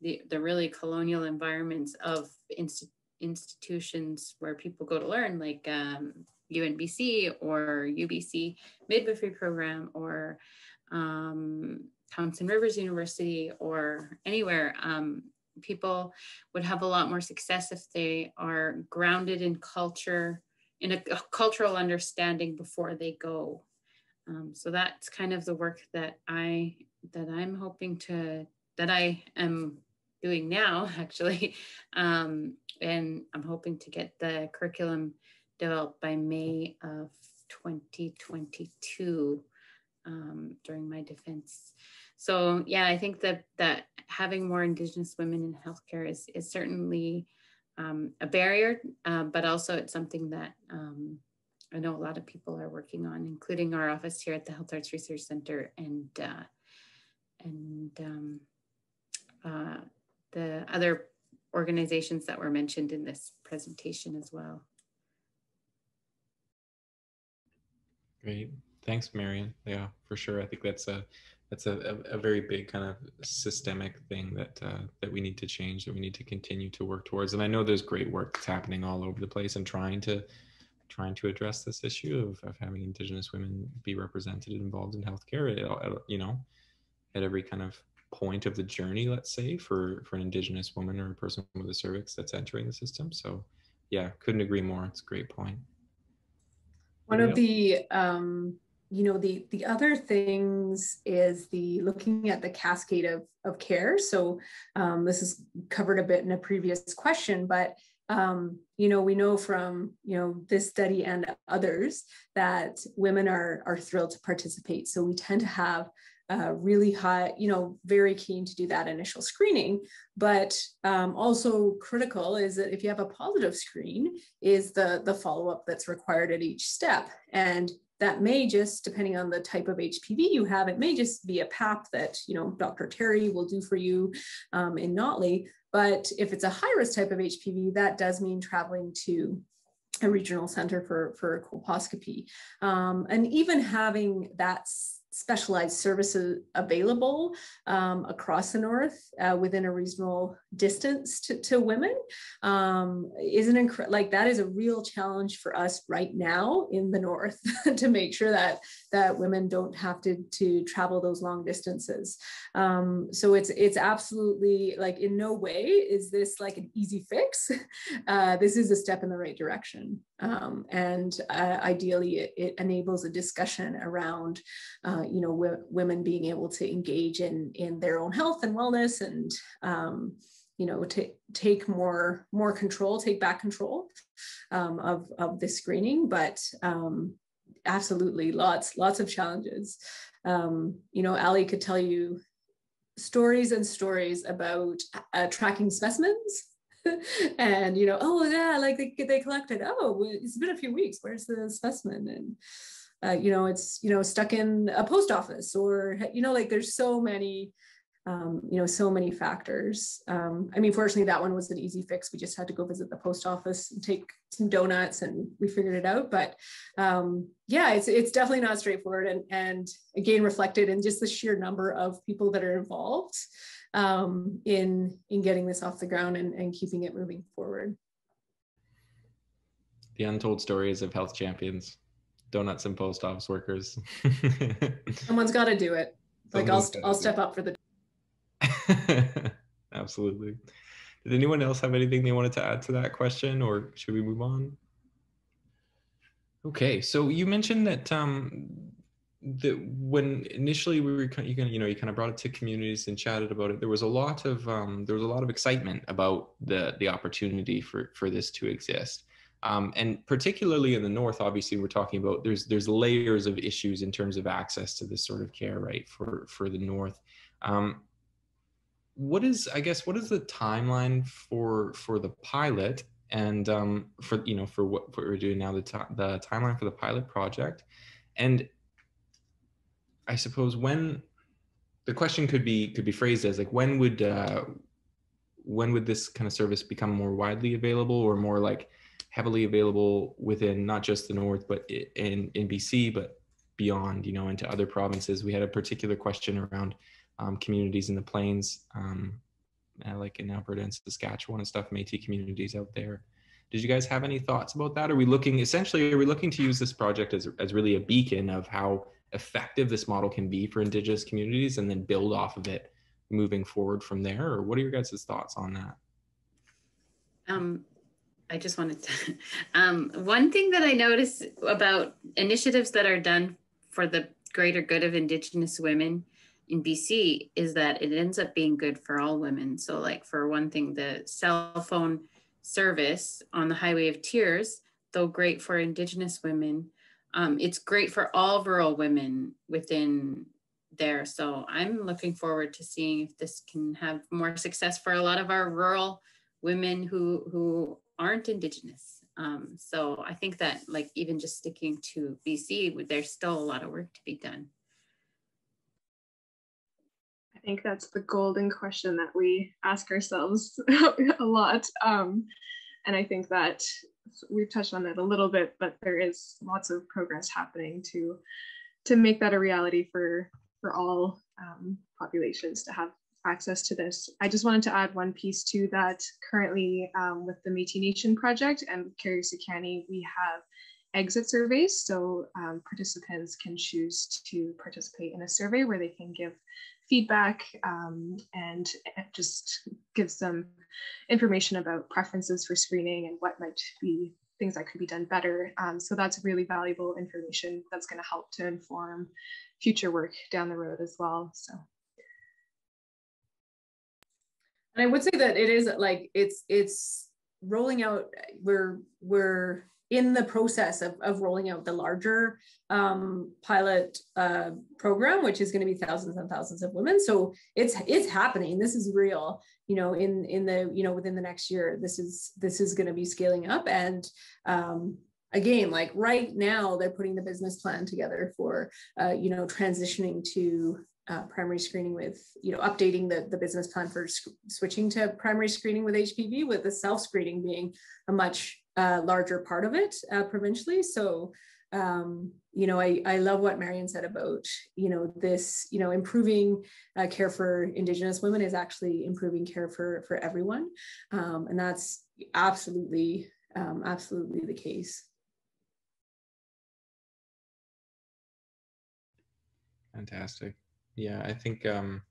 the, the really colonial environments of inst- institutions where people go to learn like um, UNBC or UBC midwifery program or um, Thompson Rivers University or anywhere, um, people would have a lot more success if they are grounded in culture, in a, a cultural understanding before they go. Um, so that's kind of the work that I that I'm hoping to that I am doing now actually, um, and I'm hoping to get the curriculum developed by May of 2022 um, during my defense. So yeah, I think that that having more Indigenous women in healthcare is is certainly um, a barrier, uh, but also it's something that um, I know a lot of people are working on, including our office here at the Health Arts Research Center and uh, and um, uh, the other organizations that were mentioned in this presentation as well. Great, thanks, Marion. Yeah, for sure. I think that's a that's a, a, a very big kind of systemic thing that uh, that we need to change, that we need to continue to work towards. And I know there's great work that's happening all over the place and trying to trying to address this issue of, of having Indigenous women be represented and involved in healthcare. At, at, you know, at every kind of point of the journey, let's say, for for an Indigenous woman or a person with a cervix that's entering the system. So, yeah, couldn't agree more. It's a great point. One of the um, you know the the other things is the looking at the cascade of of care so um, this is covered a bit in a previous question but um, you know we know from you know this study and others that women are are thrilled to participate so we tend to have uh, really high, you know, very keen to do that initial screening. But um, also critical is that if you have a positive screen, is the the follow up that's required at each step. And that may just, depending on the type of HPV you have, it may just be a PAP that, you know, Dr. Terri will do for you um, in Nak'azdli. But if it's a high risk type of HPV, that does mean traveling to a regional center for, for colposcopy. Um, and even having that specialized services available um, across the north uh, within a reasonable distance to, to women. Um, is an incre- like that is a real challenge for us right now in the north to make sure that that women don't have to to travel those long distances. Um, so it's it's absolutely like in no way is this like an easy fix. Uh, this is a step in the right direction um, and uh, ideally it, it, enables a discussion around uh, you know w- women being able to engage in in their own health and wellness and um, you know to take more more control take back control um, of of the screening. But um, absolutely lots lots of challenges. Um, you know ali could tell you stories and stories about uh, tracking specimens and you know oh yeah like they, they collected oh it's been a few weeks where's the specimen? And uh, you know it's you know stuck in a post office or you know like there's so many um, you know so many factors. Um, i mean fortunately that one was an easy fix. We just had to go visit the post office and take some donuts and we figured it out. But um, yeah it's it's definitely not straightforward and and again reflected in just the sheer number of people that are involved um, in in getting this off the ground and, and keeping it moving forward the untold stories of health champions donuts and post office workers. Someone's got to do it. Like I'll I'll step up for the. Absolutely. Did anyone else have anything they wanted to add to that question, or should we move on? Okay, so you mentioned that um, that when initially we were kind of, you know you kind of brought it to communities and chatted about it. There was a lot of um, there was a lot of excitement about the the opportunity for for this to exist. Um, and particularly in the north, obviously, we're talking about there's there's layers of issues in terms of access to this sort of care, right? For for the north, um, what is I guess what is the timeline for for the pilot and um, for you know for what, what we're doing now the time the timeline for the pilot project, and I suppose when the question could be could be phrased as like when would uh, when would this kind of service become more widely available or more like heavily available within not just the north, but in in BC, but beyond, you know, into other provinces. We had a particular question around um, communities in the plains, um, uh, like in Alberta and Saskatchewan and stuff, Métis communities out there. Did you guys have any thoughts about that? Are we looking essentially? Are we looking to use this project as as really a beacon of how effective this model can be for Indigenous communities, and then build off of it moving forward from there? Or what are your guys' thoughts on that? Um, I just wanted to. Um, one thing that I notice about initiatives that are done for the greater good of Indigenous women in BC is that it ends up being good for all women. So, like for one thing, the cell phone service on the Highway of Tears, though great for Indigenous women, um, it's great for all rural women within there. So, I'm looking forward to seeing if this can have more success for a lot of our rural women who who aren't indigenous. Um, so I think that like even just sticking to BC, there's still a lot of work to be done. I think that's the golden question that we ask ourselves a lot. Um, and I think that we've touched on it a little bit, but there is lots of progress happening to to make that a reality for for all um, populations to have access to this. I just wanted to add one piece to that. Currently, um, with the Métis Nation project and Carrier Sekani, we have exit surveys. So um, participants can choose to participate in a survey where they can give feedback um, and just give some information about preferences for screening and what might be things that could be done better. Um, so that's really valuable information that's going to help to inform future work down the road as well. So. And I would say that it is like it's it's rolling out. We're we're in the process of, of rolling out the larger um, pilot uh, program, which is going to be thousands and thousands of women. So it's it's happening. This is real. You know, in in the you know within the next year, this is this is going to be scaling up. And um, again, like right now, they're putting the business plan together for uh, you know transitioning to uh, primary screening with, you know, updating the, the business plan for switching to primary screening with HPV, with the self screening being a much uh, larger part of it uh, provincially. So, um, you know, I, I love what Marion said about, you know, this, you know, improving uh, care for Indigenous women is actually improving care for, for everyone. Um, and that's absolutely, um, absolutely the case. Fantastic. Yeah, I think, um,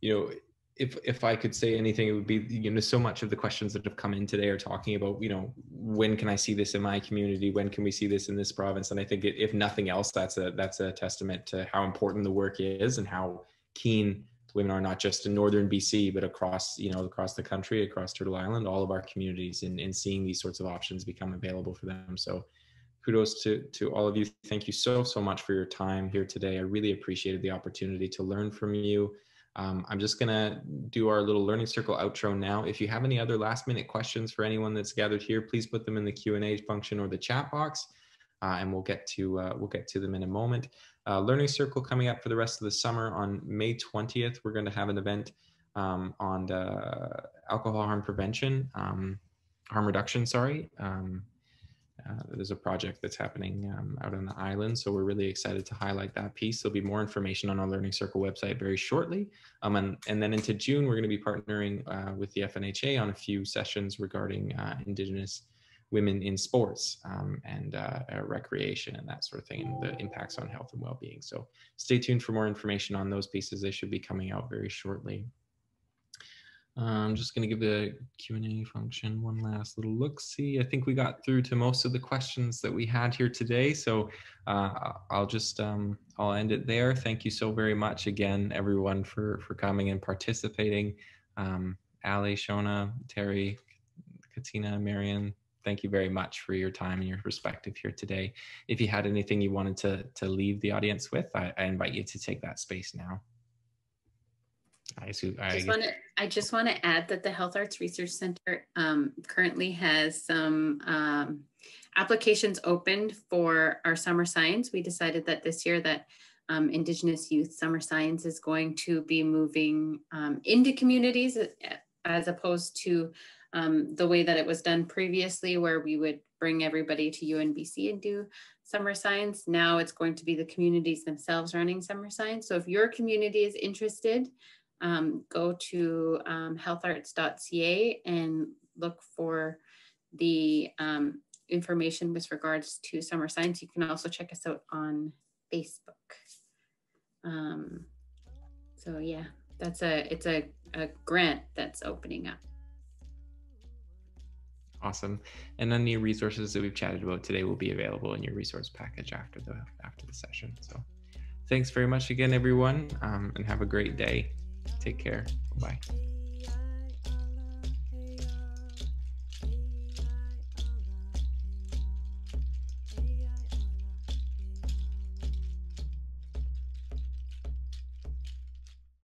you know, if if I could say anything, it would be you know so much of the questions that have come in today are talking about you know when can I see this in my community? When can we see this in this province? And I think it, if nothing else, that's a that's a testament to how important the work is and how keen women are not just in northern BC but across you know across the country, across Turtle Island, all of our communities, in in seeing these sorts of options become available for them. So kudos to to all of you. Thank you so so much for your time here today. I really appreciated the opportunity to learn from you. Um, I'm just gonna do our little learning circle outro now. If you have any other last minute questions for anyone that's gathered here, please put them in the Q&A function or the chat box. Uh, and we'll get to uh, we'll get to them in a moment. Uh, learning circle coming up for the rest of the summer on May 20th. We're going to have an event um, on alcohol harm prevention, um, harm reduction. Sorry, um, uh, there's a project that's happening um, out on the island. So we're really excited to highlight that piece. There'll be more information on our Learning Circle website very shortly. Um, and, and then into June, we're going to be partnering uh, with the FNHA on a few sessions regarding uh, Indigenous women in sports um, and uh, recreation and that sort of thing and the impacts on health and well-being. So stay tuned for more information on those pieces. They should be coming out very shortly. I'm just going to give the Q&A function one last little look. See, I think we got through to most of the questions that we had here today. So uh, I'll just, um, I'll end it there. Thank you so very much again, everyone, for, for coming and participating. Um, Ali, Shona, Terri, Katina, Marion, thank you very much for your time and your perspective here today. If you had anything you wanted to, to leave the audience with, I, I invite you to take that space now. I, see, I, just want to, I just want to add that the Health Arts Research Center um, currently has some um, applications opened for our summer science. We decided that this year that um, Indigenous youth summer science is going to be moving um, into communities uh, as opposed to um, the way that it was done previously, where we would bring everybody to UNBC and do summer science. Now it's going to be the communities themselves running summer science. So if your community is interested, um, go to um, healtharts.ca and look for the um, information with regards to summer science. You can also check us out on Facebook. Um, so yeah, that's a it's a, a grant that's opening up. Awesome. And any resources that we've chatted about today will be available in your resource package after the after the session. So thanks very much again, everyone, um, and have a great day. Take care. Bye.